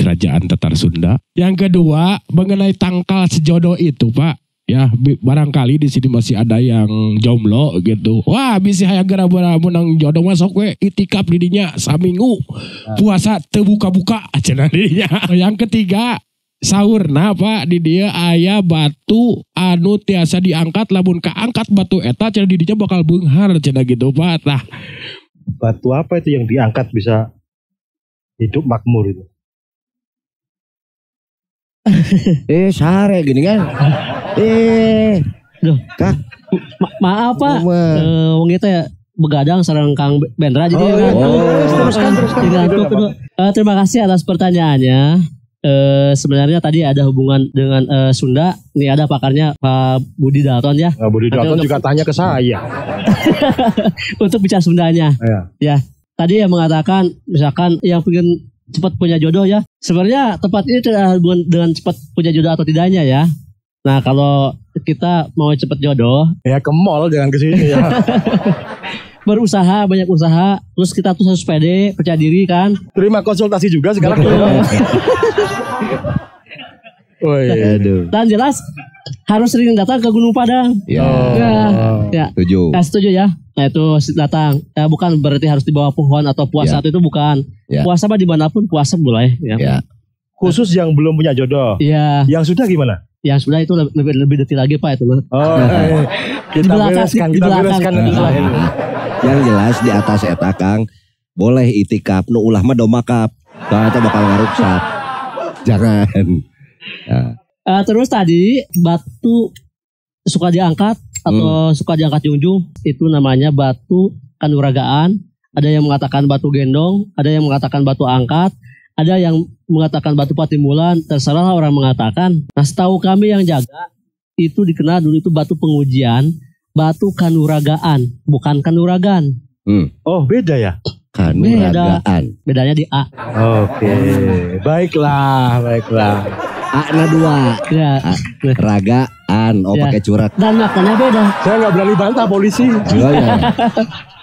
kerajaan Tatar Sunda? Yang kedua, mengenai tangkal sejodoh itu, Pak. Ya, barangkali di sini masih ada yang jomblo gitu. Wah, bisa hayang gara-gara menang jodoh masuk we itikaf didinya saminggu. Puasa terbuka-buka cenah didinya. Yang ketiga, sahur nah pak di dia ayah batu anu tiasa diangkat lamun kaangkat batu eta cenah didinya bakal beunghar cenah gitu pak tah Batu apa itu yang diangkat bisa hidup makmur itu? Eh sare gini kan. Eh. Ma- maaf Pak. Eh, wong itu ya begadang sareng Kang Bendra jadi Oh, ngantuk. oh, teruskan, teruskan. Eh, terima kasih atas pertanyaannya. Eh, sebenarnya tadi ada hubungan dengan eh, Sunda. Ini ada pakarnya Pak Budi Dalton ya Nah, Budi Dalton untuk- juga tanya ke saya. untuk bicara Sundanya. Iya. Tadi yang mengatakan misalkan yang pengen cepat punya jodoh ya. Sebenarnya tempat ini tidak hubungan dengan cepat punya jodoh atau tidaknya ya. Nah kalau kita mau cepat jodoh, Ya ke mall jangan ke sini ya. berusaha banyak usaha, terus kita tuh harus pede, percaya diri kan. Terima konsultasi juga sekarang. Woi. Aduh. Dan jelas harus sering datang ke Gunung Padang. Ya. Ya, ya. Setuju. Ya, setuju ya. Nah itu datang. Ya bukan berarti harus di bawah pohon atau puasa itu bukan. Ya. Puasa mah di mana pun puasa boleh. Ya. Ya. Khusus yang belum punya jodoh. Ya, Yang sudah gimana? yang sudah itu lebih lebih, detail lagi pak itu mah. Oh, iya. kita Di belakang, bereskan, di kita belakang. bereskan nanti lain. Yang jelas di atas eta Kang boleh itikaf nu ulah mah domakap. Soalnya itu bakal ngaruksak. Jangan. Ya. Eh, terus tadi batu suka diangkat atau suka diangkat junjung itu namanya batu kanuragaan. Ada yang mengatakan batu gendong, ada yang mengatakan batu angkat, ada yang mengatakan batu patimulan. Terserah orang mengatakan. Nah setahu kami yang jaga itu dikenal dulu itu batu pengujian, batu kanuragaan, bukan kanuragan. Oh beda ya? Kanuragaan. Bedanya di A. Oke, baiklah, baiklah. A na dua. Ya. Ragaan. Oh Ya. pakai curat. Dan maknanya beda. Saya nggak berani bantah polisi. Oh, ya.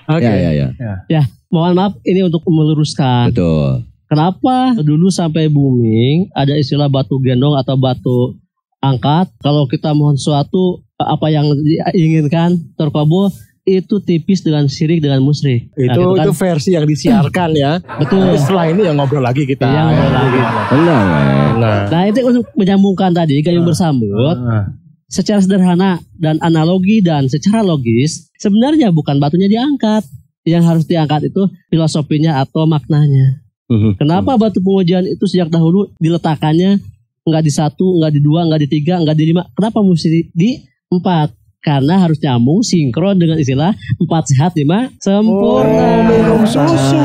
Oke. ya ya ya. Ya, mohon maaf ini untuk meluruskan. Betul. Kenapa dulu sampai booming ada istilah batu gendong atau batu angkat? Kalau kita mohon sesuatu apa yang diinginkan terkabul, itu tipis dengan syirik dengan musyrik. Nah, Itu gitu kan. itu versi yang disiarkan ya. Betul. Nanti setelah ini ya ngobrol lagi kita. Iya, ngobrol lagi. Tenang, eh. Nah. Nah itu untuk menyambungkan tadi gayung bersambut Ah. secara sederhana dan analogi dan secara logis sebenarnya bukan batunya diangkat yang harus diangkat itu filosofinya atau maknanya Mhm. kenapa batu pengujian itu sejak dahulu diletakkannya nggak di satu nggak di dua nggak di tiga nggak di lima kenapa mesti di empat karena harus nyambung sinkron dengan istilah empat sehat lima sempurna minum susu,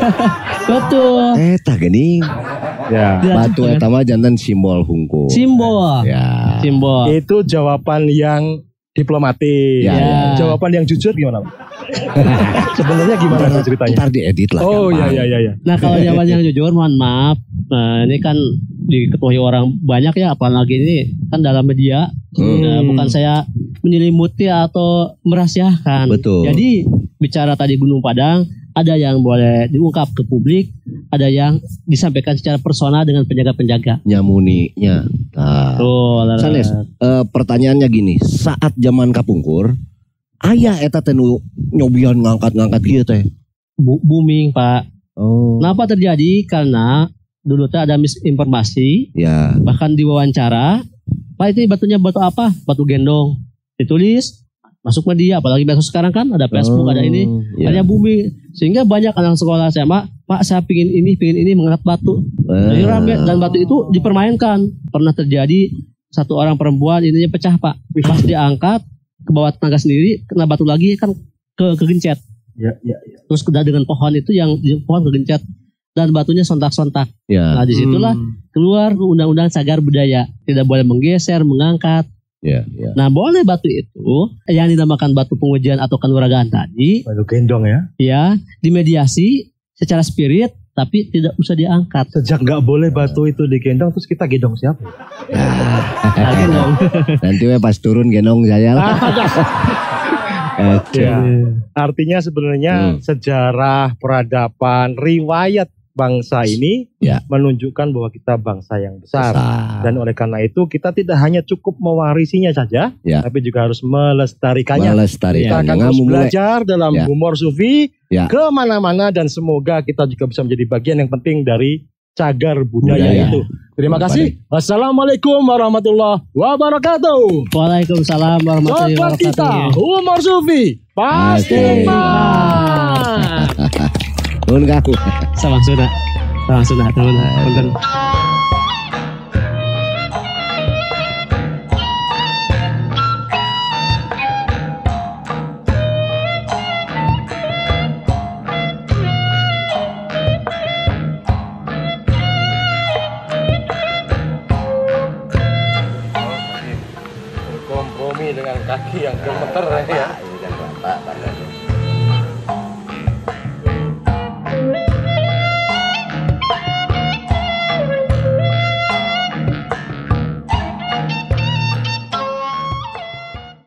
betul Eta geuning. Ya. Batu eta mah jantan simbol hungkul. simbol Ya. simbol Itu jawaban yang diplomatis. Ya, ya. Jawaban yang jujur gimana? Sebenarnya gimana Pak, ceritanya? Ntar diedit lah. Oh iya iya iya iya. Nah kalau jawaban yang jujur mohon maaf Nah ini kan diketahui orang banyak ya Apalagi ini kan dalam media Hmm. Nah, Bukan saya menyelimuti atau merahasiakan Betul. Jadi bicara tadi Gunung Padang Ada yang boleh diungkap ke publik Ada yang disampaikan secara personal dengan penjaga-penjaga Nyamuninya. Nah. Tuh, Sanes, eh, pertanyaannya gini, saat zaman kapungkur, ayah eta teh nu nyobian ngangkat-ngangkat gitu teh. Bu- booming Pak Oh. Kenapa terjadi? Karena dulu tuh ada misinformasi Ya. bahkan diwawancara Pak itu batunya batu apa batu gendong ditulis masuk media apalagi besok sekarang kan ada Facebook ada ini ya. ada bumi sehingga banyak anak sekolah SMA Pak saya pingin ini pingin ini mengangkat batu. Jadi rame dan batu itu dipermainkan. Pernah terjadi satu orang perempuan ininya pecah Pak. Pas diangkat ke bawah tenaga sendiri kena batu lagi kan ke kegencet Ya, ya, ya. terus dengan pohon itu yang di pohon kegencet. Dan batunya sontak-sontak. Ya. nah di situlah keluar undang-undang cagar budaya. Tidak boleh menggeser mengangkat. Ya, ya. nah boleh batu itu yang dinamakan batu pengujian atau kanuragan tadi Batu gendong ya. ya dimediasi secara spirit tapi tidak usah diangkat Sejak nggak boleh batu itu digendong terus kita gendong siapa? Lagi dong. Nanti we pas turun gendong saya lah. Eh, Ya. Artinya sebenarnya Hmm. sejarah peradaban riwayat bangsa ini Ya. menunjukkan bahwa kita bangsa yang besar. besar. Dan oleh karena itu kita tidak hanya cukup mewarisinya saja, Ya. tapi juga harus melestarikannya. Kita Melestarikan. akan Nggak terus belajar dalam Ya. humor sufi Ya. ke mana-mana dan semoga kita juga bisa menjadi bagian yang penting dari cagar budaya, Budaya. itu. Terima kasih. Wassalamualaikum warahmatullahi wabarakatuh. Waalaikumsalam warahmatullahi Sobat kita, wabarakatuh humor sufi pasti Pasti. Nuhun Kang. sama sudah sama sudah teman teman Kompromi dengan kaki yang gemeter ya.